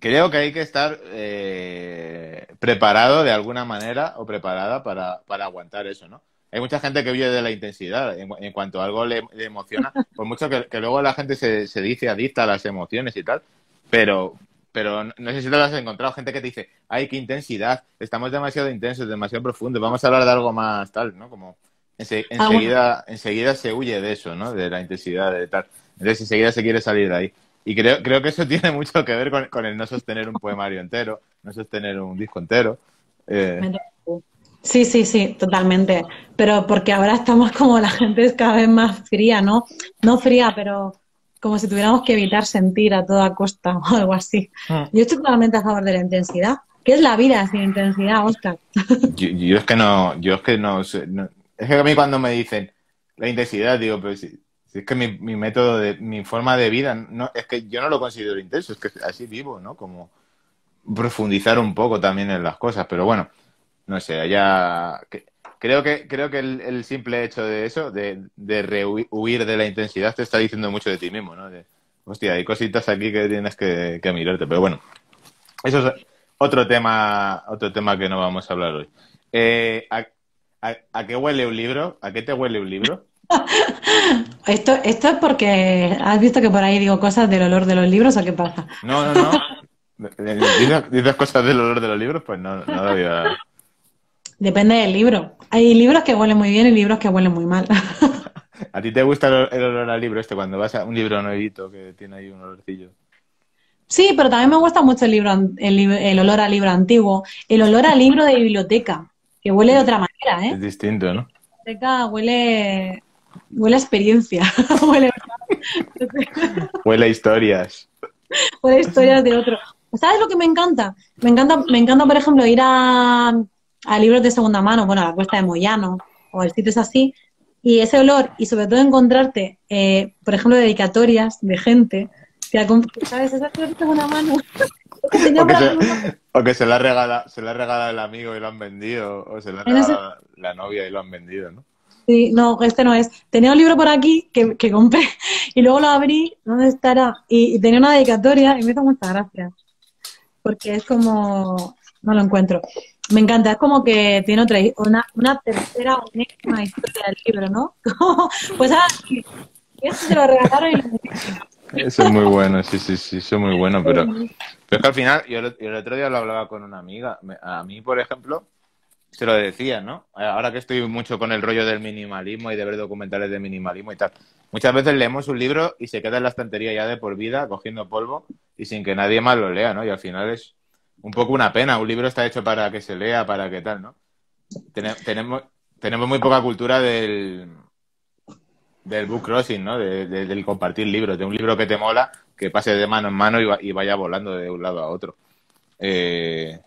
Creo que hay que estar eh, preparado de alguna manera o preparada para, para aguantar eso, ¿no? Hay mucha gente que vive de la intensidad. En, en cuanto algo le, le emociona, por mucho que, que luego la gente se, se dice adicta a las emociones y tal, pero, pero no sé si te lo has encontrado. Gente que te dice, ay, qué intensidad, estamos demasiado intensos, demasiado profundos, vamos a hablar de algo más tal, ¿no? Como ense- Ah, bueno. enseguida, enseguida se huye de eso, ¿no? De la intensidad, de tal. Entonces enseguida se quiere salir de ahí. Y creo, creo que eso tiene mucho que ver con, con el no sostener un poemario entero, no sostener un disco entero. Eh, Sí, sí, sí, totalmente. Pero porque ahora estamos como la gente es cada vez más fría, ¿no? No fría, pero como si tuviéramos que evitar sentir a toda costa o algo así. Yo estoy totalmente a favor de la intensidad. ¿Qué es la vida sin intensidad, Oscar? yo, yo es que no, yo es que no, sé, no- es que a mí cuando me dicen la intensidad, digo, pero si, si es que mi, mi método de, mi forma de vida, no, es que yo no lo considero intenso, es que así vivo, ¿no? Como profundizar un poco también en las cosas, pero bueno, no sé, que- creo que creo que el, el simple hecho de eso, de, de rehuir- huir de la intensidad, te está diciendo mucho de ti mismo, ¿no? De, hostia, hay cositas aquí que tienes que, que mirarte, pero bueno, eso es otro tema, otro tema que no vamos a hablar hoy. Eh, ¿a, a, a qué huele un libro? ¿A qué te huele un libro? Esto, esto es porque has visto que por ahí digo cosas del olor de los libros o qué pasa. No, no, no. ¿Dices, dices cosas del olor de los libros? Pues no, no lo había... Depende del libro. Hay libros que huelen muy bien y libros que huelen muy mal. ¿A ti te gusta el, olor al libro este cuando vas a un libro nuevito que tiene ahí un olorcillo? Sí, pero también me gusta mucho el libro, el, olor a libro antiguo, el olor a libro de biblioteca, que huele de otra manera, Es ¿eh? distinto, ¿no? Biblioteca huele, huele a experiencia, huele, Huele a historias. huele a historias de otro. ¿Sabes lo que me encanta? Me encanta, me encanta, por ejemplo, ir a, a libros de segunda mano, bueno, a la Cuesta de Moyano o a sitios así, y ese olor, y sobre todo encontrarte, eh, por ejemplo, dedicatorias de gente, que ¿sabes? Esas libros de segunda mano. que O que, se, o que se la regala, se la regala el amigo y lo han vendido, o se la regala la novia y lo han vendido, ¿no? Sí, no, este no es. Tenía un libro por aquí que, que compré y luego lo abrí, ¿dónde estará? Y, y tenía una dedicatoria y me hizo mucha gracia. Porque es como, no lo encuentro. Me encanta, es como que tiene otra, una, una tercera o última historia del libro, ¿no? Pues ah, este se lo regalaron y Eso es muy bueno, sí, sí, sí, eso es muy bueno, pero, pero es que al final, yo el, yo el otro día lo hablaba con una amiga, a mí, por ejemplo, se lo decía, ¿no? Ahora que estoy mucho con el rollo del minimalismo y de ver documentales de minimalismo y tal, muchas veces leemos un libro y se queda en la estantería ya de por vida, cogiendo polvo y sin que nadie más lo lea, ¿no? Y al final es un poco una pena, un libro está hecho para que se lea, para que tal, ¿no? Tene- tenemos, tenemos muy poca cultura del, del book crossing, ¿no? De- de- del compartir libros, de un libro que te mola, que pase de mano en mano y, va- y vaya volando de un lado a otro. Eh,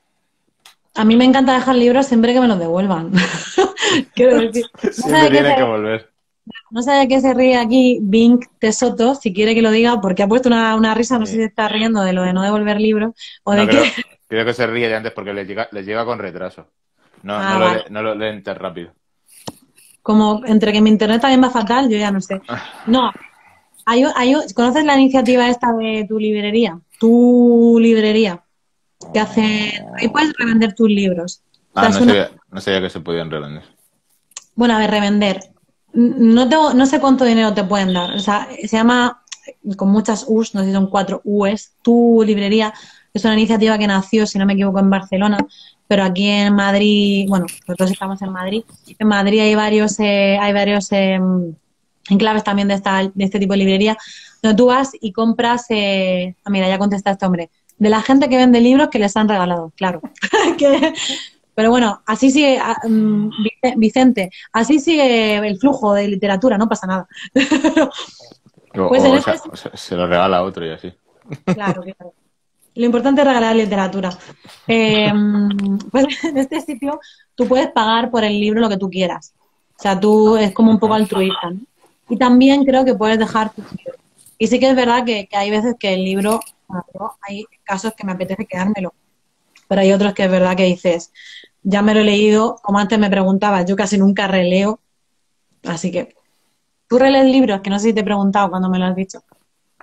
A mí me encanta dejar libros siempre que me los devuelvan. Quiero decir, no siempre se, que volver. no sabe qué se ríe aquí Bink Tesoto, si quiere que lo diga, porque ha puesto una, una risa, no sé si se está riendo de lo de no devolver libros o de No, que... creo que se ríe de antes porque les llega, les llega con retraso. No, Ah, no, lo, vale. le- no lo leen tan rápido. Como entre que mi internet también va fatal, yo ya no sé. No, hay, hay, ¿conoces la iniciativa esta de tu librería? Tu librería, que hace... Ahí puedes revender tus libros. Ah, no una- sabía, no sabía que se podían revender. Bueno, a ver, revender. No, tengo, no sé cuánto dinero te pueden dar. O sea, se llama, con muchas U's, no sé si son cuatro U's, tu librería. Es una iniciativa que nació, si no me equivoco, en Barcelona, pero aquí en Madrid, bueno, nosotros estamos en Madrid. En Madrid hay varios, eh, hay varios eh, enclaves también de, esta, de este tipo de librería, donde tú vas y compras, eh, ah, mira, ya contesta este hombre, de la gente que vende libros que les han regalado, claro. que, pero bueno, así sigue, ah, mm, Vice- Vicente, así sigue el flujo de literatura, no pasa nada. O, Pues o este- o sea, se lo regala a otro y así. Claro, claro. Lo importante es regalar literatura. Eh, pues en este sitio tú puedes pagar por el libro lo que tú quieras. O sea, tú es como un poco altruista. ¿no? Y también creo que puedes dejar tus libros. Y sí que es verdad que, que hay veces que el libro, yo hay casos que me apetece quedármelo, pero hay otros que es verdad que dices, ya me lo he leído, como antes me preguntabas, yo casi nunca releo, así que tú relees libros, que no sé si te he preguntado cuando me lo has dicho.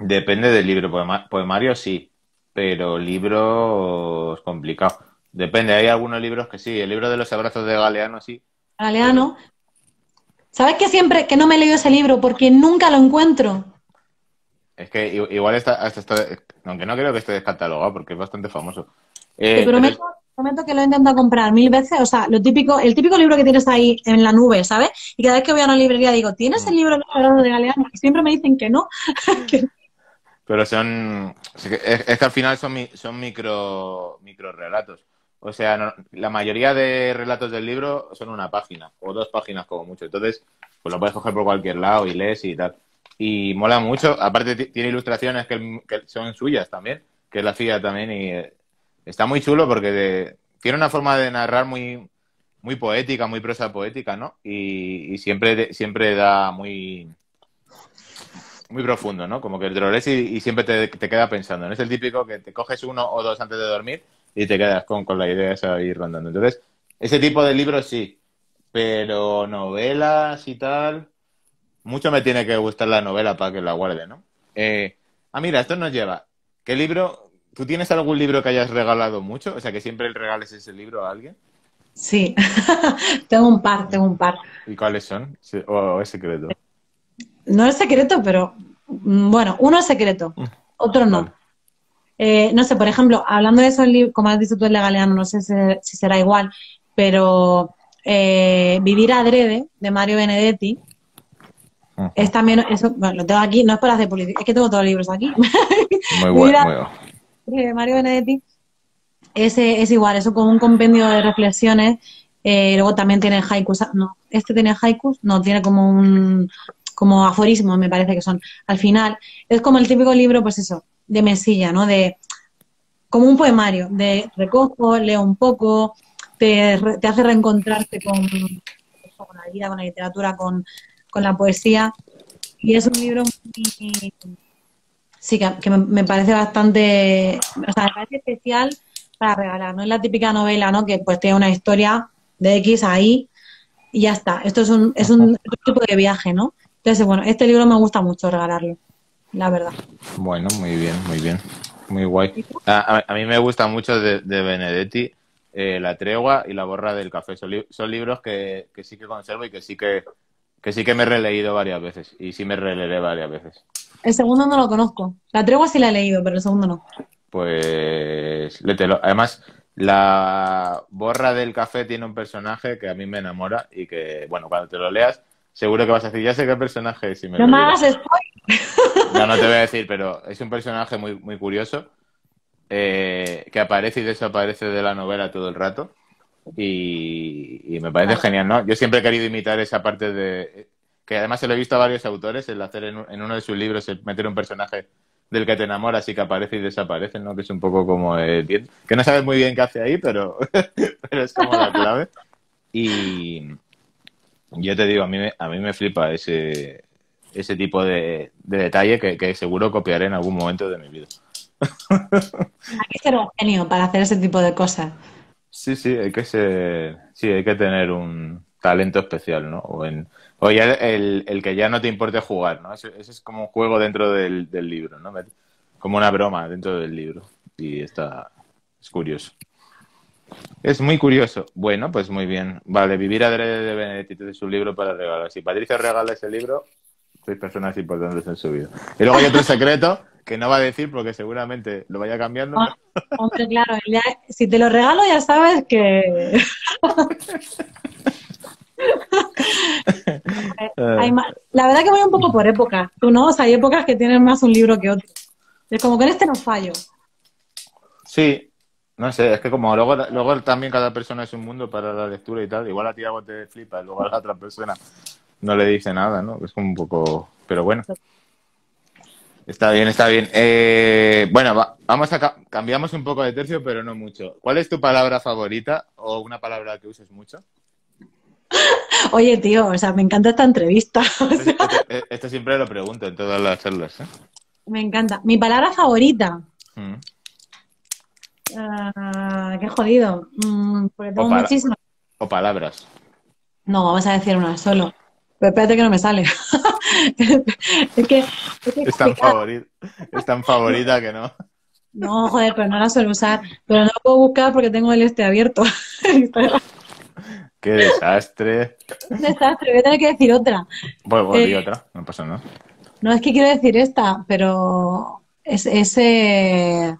Depende del libro. Poema- Poemario sí, pero libros complicado. Depende, hay algunos libros que sí. El libro de los abrazos de Galeano sí. Galeano. ¿Sabes que siempre que no me he leído ese libro porque nunca lo encuentro? Es que igual está, hasta está, aunque no creo que esté descatalogado porque es bastante famoso. Eh, Te pero prometo, prometo que lo he intentado comprar mil veces. O sea, lo típico, el típico libro que tienes ahí en la nube, ¿sabes? Y cada vez que voy a una librería digo, ¿tienes el libro de Galeano? Y siempre me dicen que no. Que- Pero son. Es, es que al final son, son micro, micro relatos. O sea, no- la mayoría de relatos del libro son una página o dos páginas como mucho. Entonces, pues lo puedes coger por cualquier lado y lees y tal. Y mola mucho. Aparte, ti- tiene ilustraciones que, que son suyas también, que es la FIA también. Y eh, está muy chulo porque de- tiene una forma de narrar muy, muy poética, muy prosa poética, ¿no? Y, y siempre, de- siempre da muy muy profundo, ¿no? Como que lo lees y, y siempre te, te queda pensando. No es el típico que te coges uno o dos antes de dormir y te quedas con, con la idea de ir rondando. Entonces, ese tipo de libros sí, pero novelas y tal, mucho me tiene que gustar la novela para que la guarde, ¿no? Eh, Ah, mira, esto nos lleva. ¿Qué libro? ¿Tú tienes algún libro que hayas regalado mucho? O sea, que siempre le regales ese libro a alguien. Sí, tengo un par, tengo un par. ¿Y cuáles son? ¿O es secreto? No es secreto, pero mm, bueno, uno es secreto, otro no. Vale. Eh, no sé, por ejemplo, hablando de esos libros, como has dicho tú, el de Galeano, no sé si, si será igual, pero eh, Vivir adrede, de Mario Benedetti, Es también, eso, bueno, lo tengo aquí, no es para hacer publicidad, es que tengo todos los libros aquí. Muy bueno, Mira. muy bueno. de Mario Benedetti es, eh, es igual, eso como un compendio de reflexiones. eh, luego también tiene haikus. No, este tiene haikus, no, tiene como un como aforismos, me parece que son. Al final, es como el típico libro, pues eso, de mesilla, ¿no? De como un poemario, de recojo, leo un poco, te, te hace reencontrarte con, con la vida, con la literatura, con, con la poesía. Y es un libro muy, Sí, que, que me, parece bastante, o sea, me parece especial para regalar. No es la típica novela, ¿no? Que pues tiene una historia de X a Y ya está. Esto es un, es un otro tipo de viaje, ¿no? Entonces, bueno, este libro me gusta mucho regalarlo, la verdad. Bueno, muy bien, muy bien. Muy guay. A, a- a mí me gusta mucho de, de Benedetti eh, La tregua y La borra del café. Son, li- son libros que, que sí que conservo y que sí que, que sí que me he releído varias veces. Y sí me releeré varias veces. El segundo no lo conozco. La tregua sí la he leído, pero el segundo no. Pues lételo. Además, la borra del café tiene un personaje que a mí me enamora y que, bueno, cuando te lo leas, seguro que vas a decir, ya sé qué personaje es. Si me No lo me digas". hagas spoiler. No, no te voy a decir, pero es un personaje muy, muy curioso eh, que aparece y desaparece de la novela todo el rato y, y me parece genial, ¿no? Yo siempre he querido imitar esa parte de... que además se lo he visto a varios autores, el hacer en, en uno de sus libros, el meter un personaje del que te enamoras y que aparece y desaparece, ¿no? Que es un poco como el bien- que no sabes muy bien qué hace ahí, pero, pero es como la clave. Y yo te digo, a mí me, a mí me flipa ese, ese tipo de, de detalle que, que seguro copiaré en algún momento de mi vida. Hay que ser un genio para hacer ese tipo de cosas. Sí, sí, hay que ser, sí, hay que tener un talento especial, ¿no? O, o ya el, el que ya no te importe jugar, ¿no? Ese, es como un juego dentro del, del libro, ¿no? Como una broma dentro del libro. Y está, es curioso. Es muy curioso. Bueno, pues muy bien. Vale, Vivir adrede de Benedetti de su libro para regalar. Si Patricia regala ese libro, sois personas importantes en su vida. Y luego hay otro secreto que no va a decir porque seguramente lo vaya cambiando. Ah, Hombre, claro, ya- si te lo regalo ya sabes que hay más- La verdad que voy un poco por épocas, tú no, o sea, hay épocas que tienen más un libro que otro. Es como que en este no fallo. Sí, no sé, es que como luego, luego también cada persona es un mundo para la lectura y tal. Igual a ti algo te flipa luego a la otra persona no le dice nada, ¿no? Es como un poco... Pero bueno. Está bien, está bien. Eh, bueno, va- vamos a... ca- Cambiamos un poco de tercio, pero no mucho. ¿Cuál es tu palabra favorita o una palabra que uses mucho? Oye, tío, o sea, me encanta esta entrevista. o sea, Esto, esto- esto siempre lo pregunto en todas las charlas, ¿eh? me encanta. Mi palabra favorita. Mm. Ah, qué jodido. Mm, porque tengo O muchísimas. O palabras. No, vamos a decir una solo. Pero espérate que no me sale. es que, es que Es tan, favorita, es tan favorita que no. No, joder, pero no la suelo usar. Pero no la puedo buscar porque tengo el este abierto. Qué desastre. Un desastre, voy a tener que decir otra. Pues bueno, di Eh, otra, no pasa nada. No es que quiero decir esta, pero es ese.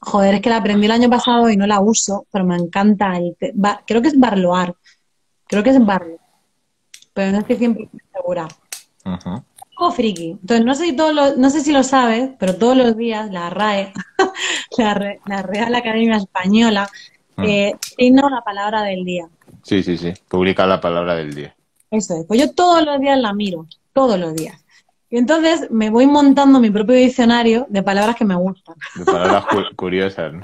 Joder, es que la aprendí el año pasado y no la uso, pero me encanta. El te- ba- Creo que es barloar. Creo que es barlo. Pero no estoy 100% segura. Poco friki. Entonces, no sé, si todos los- no sé si lo sabes, pero todos los días la RAE, la, Re- la Real Academia Española, eh, signa una palabra del día. Sí, sí, sí. Publica la palabra del día. Eso es. Pues yo todos los días la miro, todos los días. Y entonces me voy montando mi propio diccionario de palabras que me gustan. De palabras cu- curiosas, ¿no?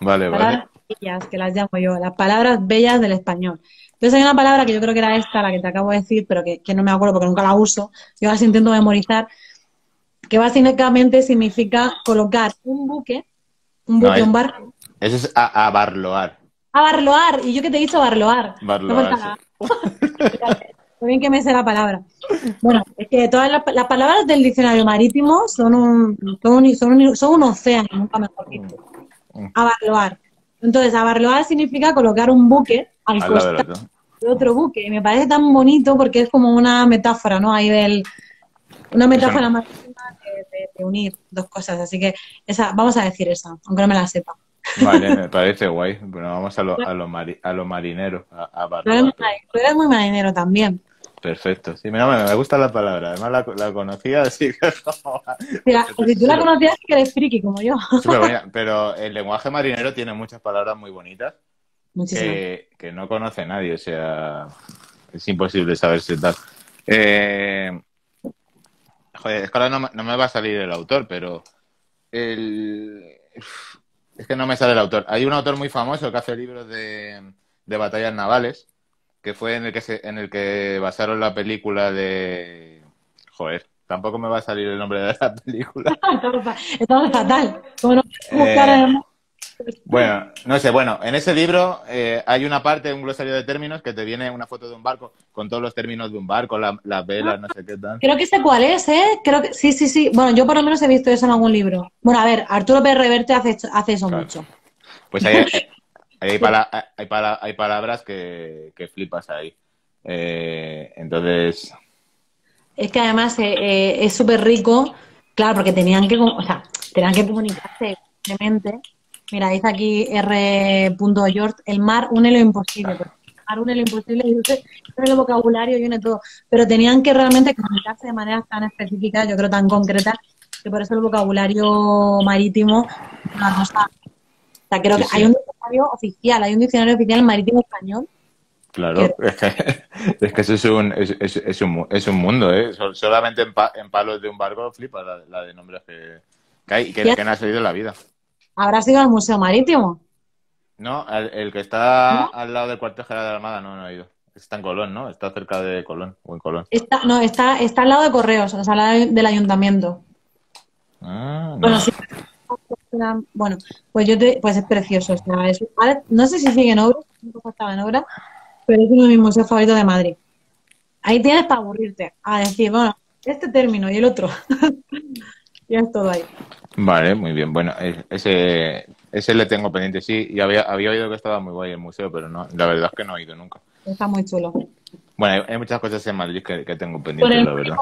Vale, vale. Palabras bellas, que las llamo yo, las palabras bellas del español. Entonces hay una palabra que yo creo que era esta, la que te acabo de decir, pero que, que no me acuerdo porque nunca la uso. Yo las intento memorizar, que básicamente significa colocar un buque, un No, buque, es- un barco, Eso es a, a barloar. a barloar. Y yo que te he dicho barloar. No Barloar, nada. bien que me sé la palabra. Bueno, es que todas las, las palabras del diccionario marítimo son un, son un, son un, son un océano, nunca mejor dicho. Abarloar. Entonces, abarloar significa colocar un buque al Al del otro. de otro buque. Y me parece tan bonito porque es como una metáfora, ¿no? Ahí del. Una metáfora marítima de, de- de unir dos cosas. Así que esa, vamos a decir esa, aunque no me la sepa. Vale, me parece guay. Bueno, vamos a lo, a lo, mari- a lo marinero, a, a Tú eres, muy, marinero también. Perfecto. Sí, mira, me, gusta la palabra. Además la, la conocía, así que. Mira, si tú la conocías, es que eres friki como yo. Pero el lenguaje marinero tiene muchas palabras muy bonitas. Que, que no conoce nadie. O sea, es imposible saber si tal. Eh, joder, es que ahora no, me- no me va a salir el autor, pero el... es que no me sale el autor. Hay un autor muy famoso que hace libros de, de batallas navales, que fue en el que se, en el que basaron la película de... Joder, tampoco me va a salir el nombre de la película. Estamos, fa- estamos fatal. Como no Eh, buscar Bueno, no sé, bueno, en ese libro eh, hay una parte, un glosario de términos, que te viene una foto de un barco con todos los términos de un barco, la- las velas, no sé qué tal. Creo que sé cuál es, ¿eh? Creo que sí, sí, sí. Bueno, yo por lo menos he visto eso en algún libro. Bueno, a ver, Arturo Pérez Reverte hace, hace eso Claro. mucho. Pues hay, hay, pala- hay pala- hay palabras que, que flipas ahí. Eh, entonces, Es que además eh, eh, es súper rico, claro, porque tenían que, o sea, tenían que comunicarse evidentemente. Mira, dice aquí R. George, el mar une lo imposible. el mar une lo imposible y une une el vocabulario y une todo. Pero tenían que realmente comunicarse de manera tan específica, yo creo tan concreta, que por eso el vocabulario marítimo es una cosa. O sea, creo Sí, que sí. hay un diccionario oficial, hay un diccionario oficial marítimo español. claro, es que, es que eso es un, es, es- es un, es un mundo, ¿eh? Sol- Solamente en, pa- en palos de un barco flipas la, la de nombres que, que hay y que, que no ha salido en la vida. ¿Habrás ido al Museo Marítimo? No, el, el que está al lado del cuartel general de la Armada no, no he ido. Está en Colón, ¿no? Está cerca de Colón, o en Colón. Está, no, está, está al lado de Correos, o sea, al lado del ayuntamiento. Ah, no. Bueno, sí. Bueno, pues yo te, pues es precioso. o sea, es- no sé si sigue en obra, estaba en obra, pero es uno de mis museos favoritos de Madrid. Ahí tienes para aburrirte, a decir, bueno, este término y el otro. ya es todo ahí. Vale, muy bien. Bueno, ese, ese le tengo pendiente, sí. Y había, había oído que estaba muy guay el museo, pero no, la verdad es que no he ido nunca. Está muy chulo. Bueno, hay, hay muchas cosas en Madrid que, que tengo Por el la verdad.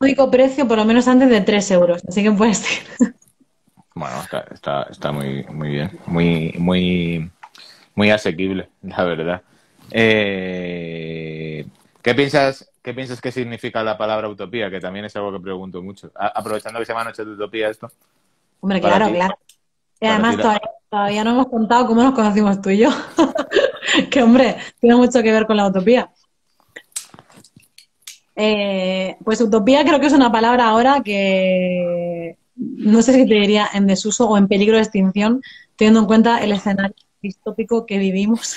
único precio, por lo menos antes de 3 euros. Así que puedes ir. Bueno, está, está, está muy, muy bien. Muy, muy, muy asequible, la verdad. Eh, ¿qué piensas, qué piensas que significa la palabra utopía? Que también es algo que pregunto mucho. A- aprovechando que se llama Noche de Utopía esto. Hombre, Para claro, ti. claro. Y Para además todavía, todavía no hemos contado cómo nos conocimos tú y yo. que hombre, tiene mucho que ver con la utopía. Eh, pues utopía creo que es una palabra ahora que no sé si te diría en desuso o en peligro de extinción, teniendo en cuenta el escenario distópico que vivimos.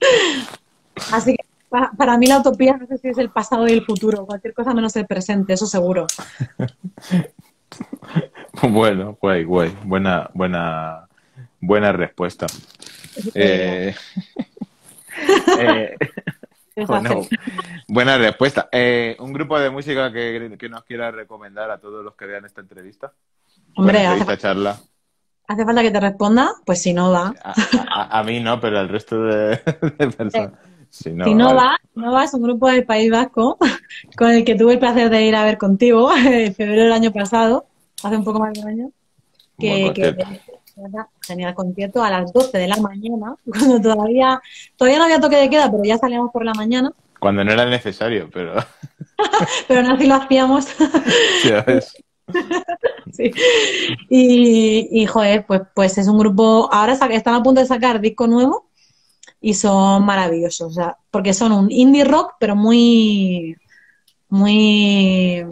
Así que pa- para, mí la utopía no sé si es el pasado y el futuro, cualquier cosa menos el presente, eso seguro. Bueno, guay, guay. Buena, buena, buena respuesta. Eh, eh, bueno, buena respuesta. Eh, un grupo de música que, que nos quiera recomendar a todos los que vean esta entrevista. Hombre, Bueno, hace, charla. ¿hace falta que te responda? Pues si no va. A, a- a mí no, pero al resto de, de personas. Si no, si no vale. va, no va, es un grupo del País Vasco con el que tuve el placer de ir a ver contigo en febrero del año pasado, hace un poco más de un año. Que, que concierto. genial concierto a las 12 de la mañana, cuando todavía, todavía no había toque de queda, pero ya salíamos por la mañana, Cuando no era necesario, pero pero aún así lo hacíamos. ves. Sí. Y, y, joder, pues, pues es un grupo, ahora están a punto de sacar disco nuevo y son maravillosos, o sea, porque son un indie rock, pero muy, muy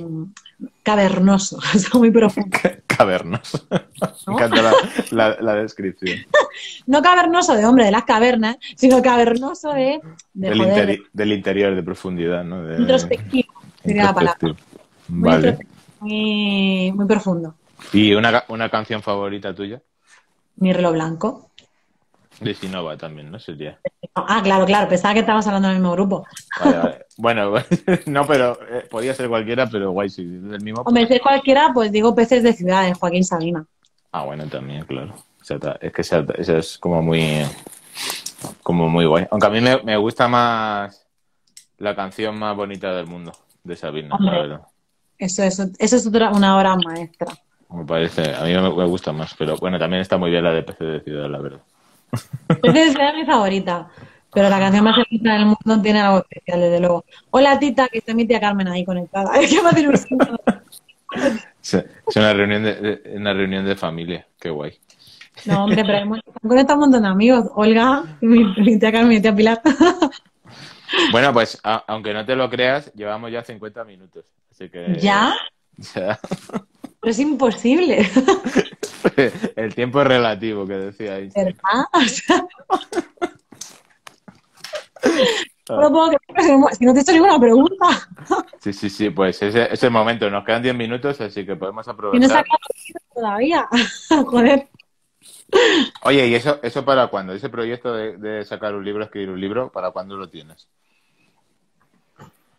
cavernoso, o sea, muy profundo. Cavernos. ¿No? Me encanta la, la- la descripción. No cavernoso de hombre de las cavernas, sino cavernoso de, de Del, joder, interi- del interior, de profundidad, ¿no? De, introspectivo, sería la palabra. Vale. muy, muy profundo. ¿Y una, una canción favorita tuya? Mi reloj blanco. De Sinova también, ¿no? Sería. Ah, claro, claro, pensaba que estabas hablando del mismo grupo. Vale, vale. Bueno, no, pero eh, podía ser cualquiera, pero guay, sí, del mismo. Hombre, si es cualquiera, pues digo peces de ciudades, Joaquín Sabina. Ah, bueno, también, claro. O sea, ta- es que esa, esa es como muy como muy guay. Aunque a mí me, me gusta más la canción más bonita del mundo de Sabina, Hombre. la verdad. Eso, eso, eso es otra, una obra maestra. Me parece, a mí me, me gusta más, pero bueno, también está muy bien la de PC de Ciudad, la verdad. Peces de ciudad es mi favorita. Pero la canción más bonita del mundo tiene algo especial, desde luego. Hola, tita, que está mi tía Carmen ahí conectada. Es que me hace ilusión. Es es una reunión de, una reunión de familia, qué guay. No, hombre, pero están conectados un montón de amigos. Olga, mi, mi tía Carmen, mi tía Pilar. Bueno, pues a- aunque no te lo creas, llevamos ya 50 minutos, así que ¿Ya? ya. Pero es imposible. El tiempo es relativo, que decía ahí. ¿Verdad? O sea, no puedo creer, si no te he hecho ninguna pregunta. Sí, sí, sí, pues ese es el momento. Nos quedan 10 minutos, así que podemos Y no aprovechar. sacado todavía. Joder. Oye, ¿y eso, eso para cuándo? Ese proyecto de, de sacar un libro, escribir un libro, ¿para cuándo lo tienes?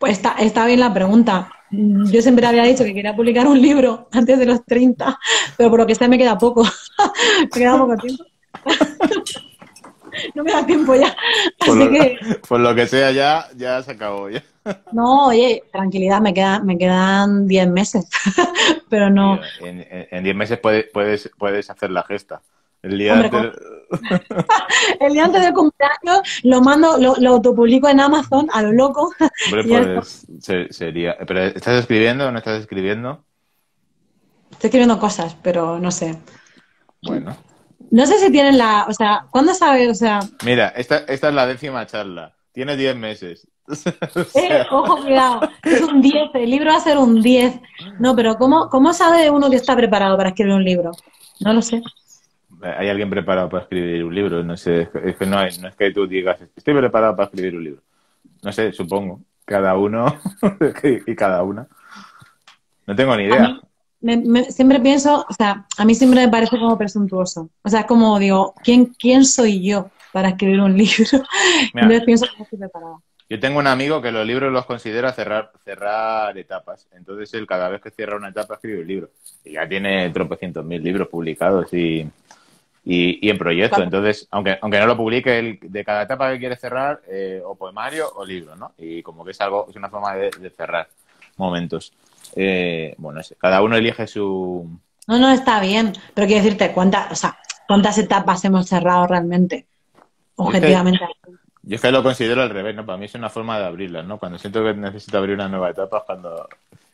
Pues está, está bien la pregunta. Yo siempre había dicho que quería publicar un libro antes de los 30, pero por lo que sea me queda poco. me queda poco tiempo. no me da tiempo ya. Por Así lo, que, por lo que sea, ya, ya se acabó. Ya. no, oye, tranquilidad, me, queda, me quedan 10 meses. pero no. En 10 meses puedes, puedes, puedes hacer la gesta. El día Hombre, antes- El día antes del cumpleaños lo mando, lo, lo autopublico en Amazon a lo loco. Hombre, pues se- sería. ¿Pero estás escribiendo o no estás escribiendo? Estoy escribiendo cosas, pero no sé. Bueno. No sé si tienen la, o sea, ¿cuándo sabes? O sea, Mira, esta, esta es la décima charla. Tiene 10 meses. O eh, ojo, cuidado, es un 10, el libro va a ser un 10. No, pero ¿cómo, ¿cómo sabe uno que está preparado para escribir un libro? No lo sé. ¿Hay alguien preparado para escribir un libro? No sé, es que no, hay- no es que tú digas, estoy preparado para escribir un libro. No sé, supongo. Cada uno y cada una. No tengo ni idea. me- me- siempre pienso, o sea, a mí siempre me parece como presuntuoso. O sea, es como digo, ¿quién, quién soy yo para escribir un libro? Mira. Entonces pienso que no estoy preparada. Yo tengo un amigo que los libros los considera cerrar, cerrar etapas. Entonces él cada vez que cierra una etapa escribe un libro. Y ya tiene tropecientos mil libros publicados y, y, y en proyecto. Claro. Entonces, aunque, aunque no lo publique, él de cada etapa que quiere cerrar, eh, o poemario o libro, ¿no? Y como que es algo, es una forma de, de cerrar momentos. Eh, bueno, cada uno elige su... No, no, está bien, pero quiero decirte, ¿cuántas, o sea, cuántas etapas hemos cerrado realmente? Objetivamente. Yo es que lo considero al revés, ¿no? Para mí es una forma de abrirlas, ¿no? Cuando siento que necesito abrir una nueva etapa es cuando,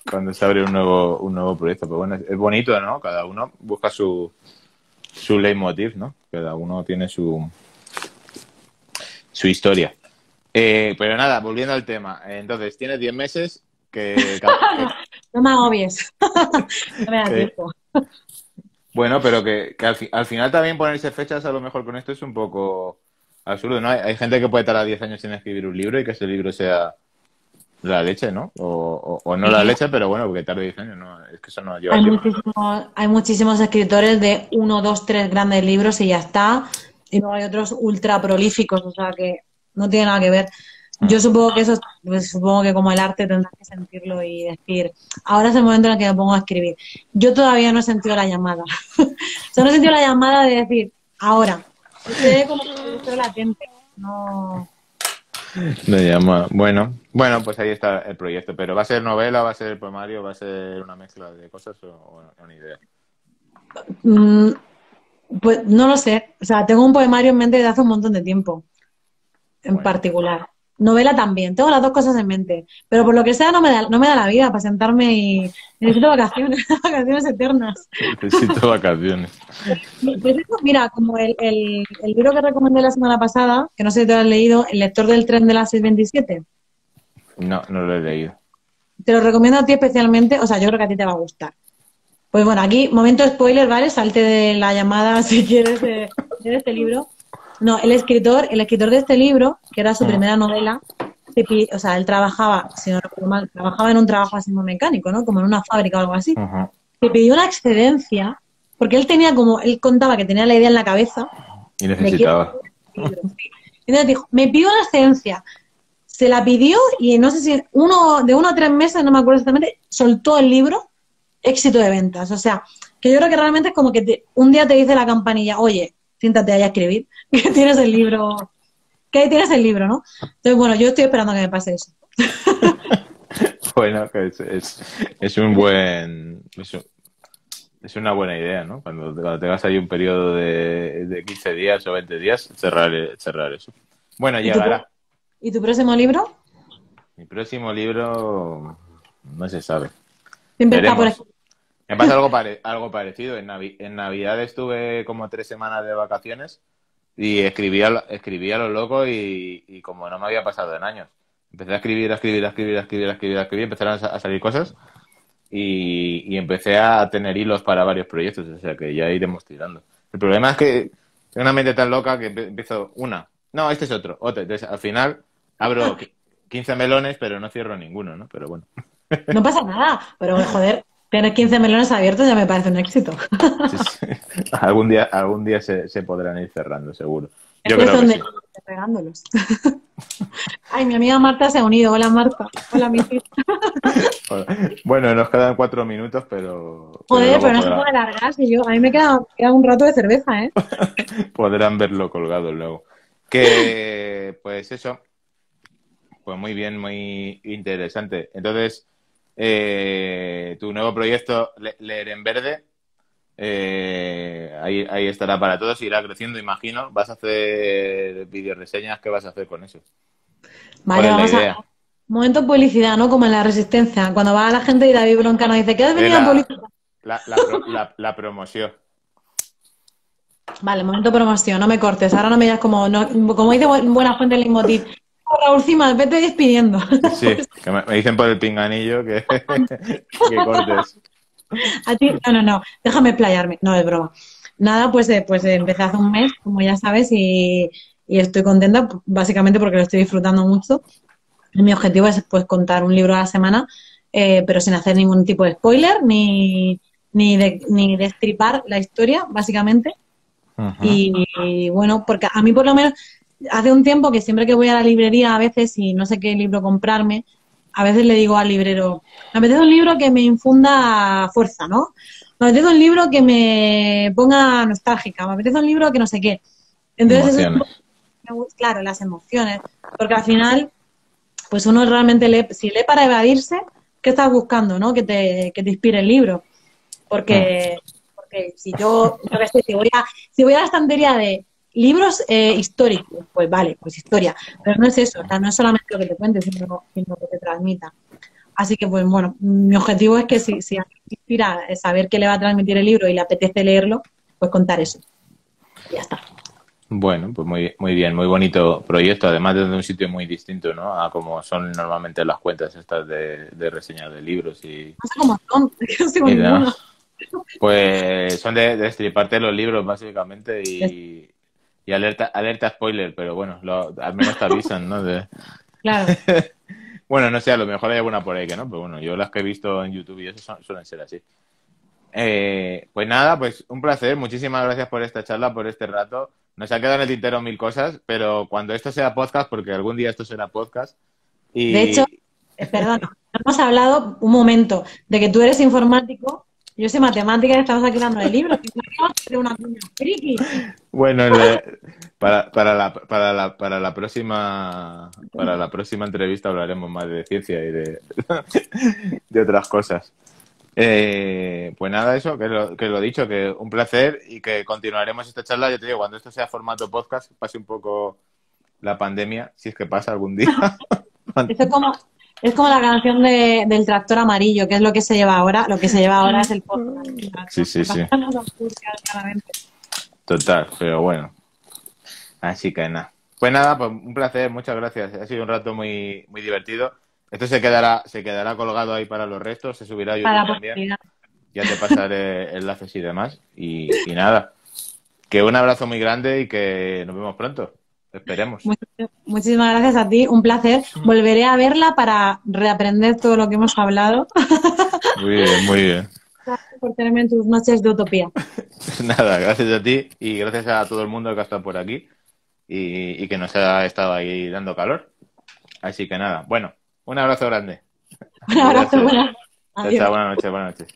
cuando se abre un nuevo, un nuevo proyecto. Pero bueno, es bonito, ¿no? Cada uno busca su, su leitmotiv, ¿no? Cada uno tiene su, su historia. Eh, pero nada, volviendo al tema. Entonces, tienes 10 meses que... No me agobies. no me da tiempo. bueno, pero que, que al, fi- al final también ponerse fechas a lo mejor con esto es un poco absurdo, ¿no? Hay, hay gente que puede tardar 10 años sin escribir un libro y que ese libro sea la leche, ¿no? O, o- o no la leche, pero bueno, porque tarde 10 años, ¿no? Es que eso no lleva Hay muchísimos, hay muchísimos escritores de uno, dos, tres grandes libros y ya está. Y luego hay otros ultra prolíficos, o sea que no tiene nada que ver. Yo supongo que eso, pues, supongo que como el arte tendrás que sentirlo y decir, ahora es el momento en el que me pongo a escribir. Yo todavía no he sentido la llamada. o sea, no he sentido la llamada de decir, ahora. Estoy como latente. No. Llama. Bueno, bueno, pues ahí está el proyecto. Pero ¿va a ser novela, va a ser poemario, va a ser una mezcla de cosas o, ni idea? Mm, pues no lo sé. O sea, tengo un poemario en mente desde hace un montón de tiempo. En Bueno. particular. Novela también. Tengo las dos cosas en mente. Pero por lo que sea no me da, no me da la vida para sentarme y necesito vacaciones, vacaciones eternas. Necesito vacaciones. Pues eso, mira, como el, el, el libro que recomendé la semana pasada, que no sé si te lo has leído, El lector del tren de las 627. No, no lo he leído. Te lo recomiendo a ti especialmente, o sea, yo creo que a ti te va a gustar. Pues bueno, aquí, momento spoiler, ¿vale? Salte de la llamada si quieres de, de este libro. No, el escritor, el escritor de este libro, que era su primera novela, o sea, él trabajaba, si no recuerdo mal, trabajaba en un trabajo así como mecánico, ¿no? Como en una fábrica o algo así. Ajá. Se pidió una excedencia, porque él tenía como, él contaba que tenía la idea en la cabeza Y necesitaba. Entonces dijo, me pidió la excedencia. Se la pidió y no sé si uno de uno a tres meses, no me acuerdo exactamente, soltó el libro, éxito de ventas. O sea, que yo creo que realmente es como que un día te dice la campanilla, oye, siéntate ahí a escribir, que tienes el libro, que ahí tienes el libro, ¿no? Entonces, bueno, yo estoy esperando que me pase eso. bueno, es, es, un buen, es, una buena idea, ¿no? Cuando, cuando tengas ahí un periodo de, de 15 días o 20 días, cerrar, cerrar eso. Bueno, llegará. ¿Y tu próximo libro? Mi próximo libro no se sabe. Siempre está por aquí. Me pasa algo, algo parecido. En, en, Navidad estuve como tres semanas de vacaciones y escribía, escribía a lo loco y, como no me había pasado en años. Empecé a escribir, a escribir, a escribir, a escribir, a escribir, a escribir, empezaron a, salir cosas y, empecé a tener hilos para varios proyectos, o sea que ya iremos tirando. El problema es que tengo una mente tan loca que empiezo una, no, este es otro, otro. Entonces al final abro 15 melones, pero no cierro ninguno, ¿no? Pero bueno. No pasa nada, pero joder, Tener 15 melones abiertos ya me parece un éxito. Algún día, algún día se, podrán ir cerrando, seguro. Yo creo que sí. Ay, mi amiga Marta se ha unido. Hola, Marta. Hola, mi Bueno, nos quedan cuatro minutos, pero... Joder, pero, no se puede largar. Si yo, a mí me queda, queda un rato de cerveza, ¿eh? podrán verlo colgado luego. Que, pues eso, pues muy bien, muy interesante. Entonces, eh, tu nuevo proyecto, Leer en Verde, eh, ahí, ahí estará para todos, irá creciendo, imagino. ¿Vas a hacer videoreseñas? ¿Qué vas a hacer con eso? Vale, vamos a... Momento publicidad, ¿no? Como en la Resistencia. Cuando va la gente y David Bronca nos dice, ¿qué has venido en publicidad? La, la, promoción. Vale, momento promoción, no me cortes. Ahora no me digas como, como dice buena fuente el Leitmotiv, Raúl Cimas, vete despidiendo. Sí, que me, dicen por el pinganillo que, que cortes. A ti, no, no, no, déjame playarme, no es broma. Nada, pues, eh, pues empecé hace un mes, como ya sabes, y, estoy contenta, básicamente porque lo estoy disfrutando mucho. Mi objetivo es pues contar un libro a la semana, eh, pero sin hacer ningún tipo de spoiler, ni, ni, de, ni destripar la historia, básicamente. y, bueno, porque a mí por lo menos hace un tiempo que siempre que voy a la librería a veces y no sé qué libro comprarme, a veces le digo al librero, me apetece un libro que me infunda fuerza, ¿no? Me apetece un libro que me ponga nostálgica, me apetece un libro que no sé qué. Entonces, eso, claro, las emociones, porque al final, pues uno realmente lee, si lee para evadirse, ¿qué estás buscando, no? Que te, que te inspire el libro. Porque, ah. porque si yo, si voy a, si voy a la estantería de libros eh, históricos, pues vale, pues historia, pero no es eso, no es solamente lo que te cuente, sino, sino que te transmita. Así que, pues bueno, mi objetivo es que si, si inspira saber qué le va a transmitir el libro y le apetece leerlo, pues contar eso. Y ya está. Bueno, pues muy, muy bien, muy bonito proyecto, además desde un sitio muy distinto, ¿no? A como son normalmente las cuentas estas de, de reseñas de libros y... No son, Pues son de, de estriparte los libros, básicamente, y, y alerta, alerta spoiler, pero bueno, al menos te avisan, ¿no? Claro. bueno, no sé, a lo mejor hay alguna por ahí que no, pero bueno, yo las que he visto en YouTube y eso suelen ser así. Eh, pues nada, pues un placer. Muchísimas gracias por esta charla, por este rato. Nos ha quedado en el tintero mil cosas, pero cuando esto sea podcast, porque algún día esto será podcast. Y... De hecho, eh, perdón, hemos hablado un momento de que tú eres informático yo sé matemáticas y estamos aquí dando de libros. una Bueno, para, para, la, para, la, para, la próxima, para la próxima entrevista hablaremos más de ciencia y de, de otras cosas. Eh, pues nada, eso, que lo, que lo dicho, que un placer y que continuaremos esta charla. Yo te digo, cuando esto sea formato podcast, pase un poco la pandemia, si es que pasa algún día. Eso como, es como la canción de, del tractor amarillo, que es lo que se lleva ahora. Lo que se lleva ahora es el podcast. Sí, sí, sí. Total, pero bueno. Así que nada. Pues nada, pues un placer, muchas gracias. Ha sido un rato muy, muy divertido. Esto se quedará, se quedará colgado ahí para los restos, se subirá YouTube también. Ya te pasaré enlaces y demás. Y, y nada. Que un abrazo muy grande y que nos vemos pronto. Esperemos. Muchísimas gracias a ti, un placer. Volveré a verla para reaprender todo lo que hemos hablado. Muy bien, muy bien. Gracias por tenerme en tus noches de utopía. Nada, gracias a ti y gracias a todo el mundo que ha estado por aquí. y, y que nos ha estado ahí dando calor. Así que nada, bueno, un abrazo grande. Un abrazo, buenas. Buenas noches, buenas noches.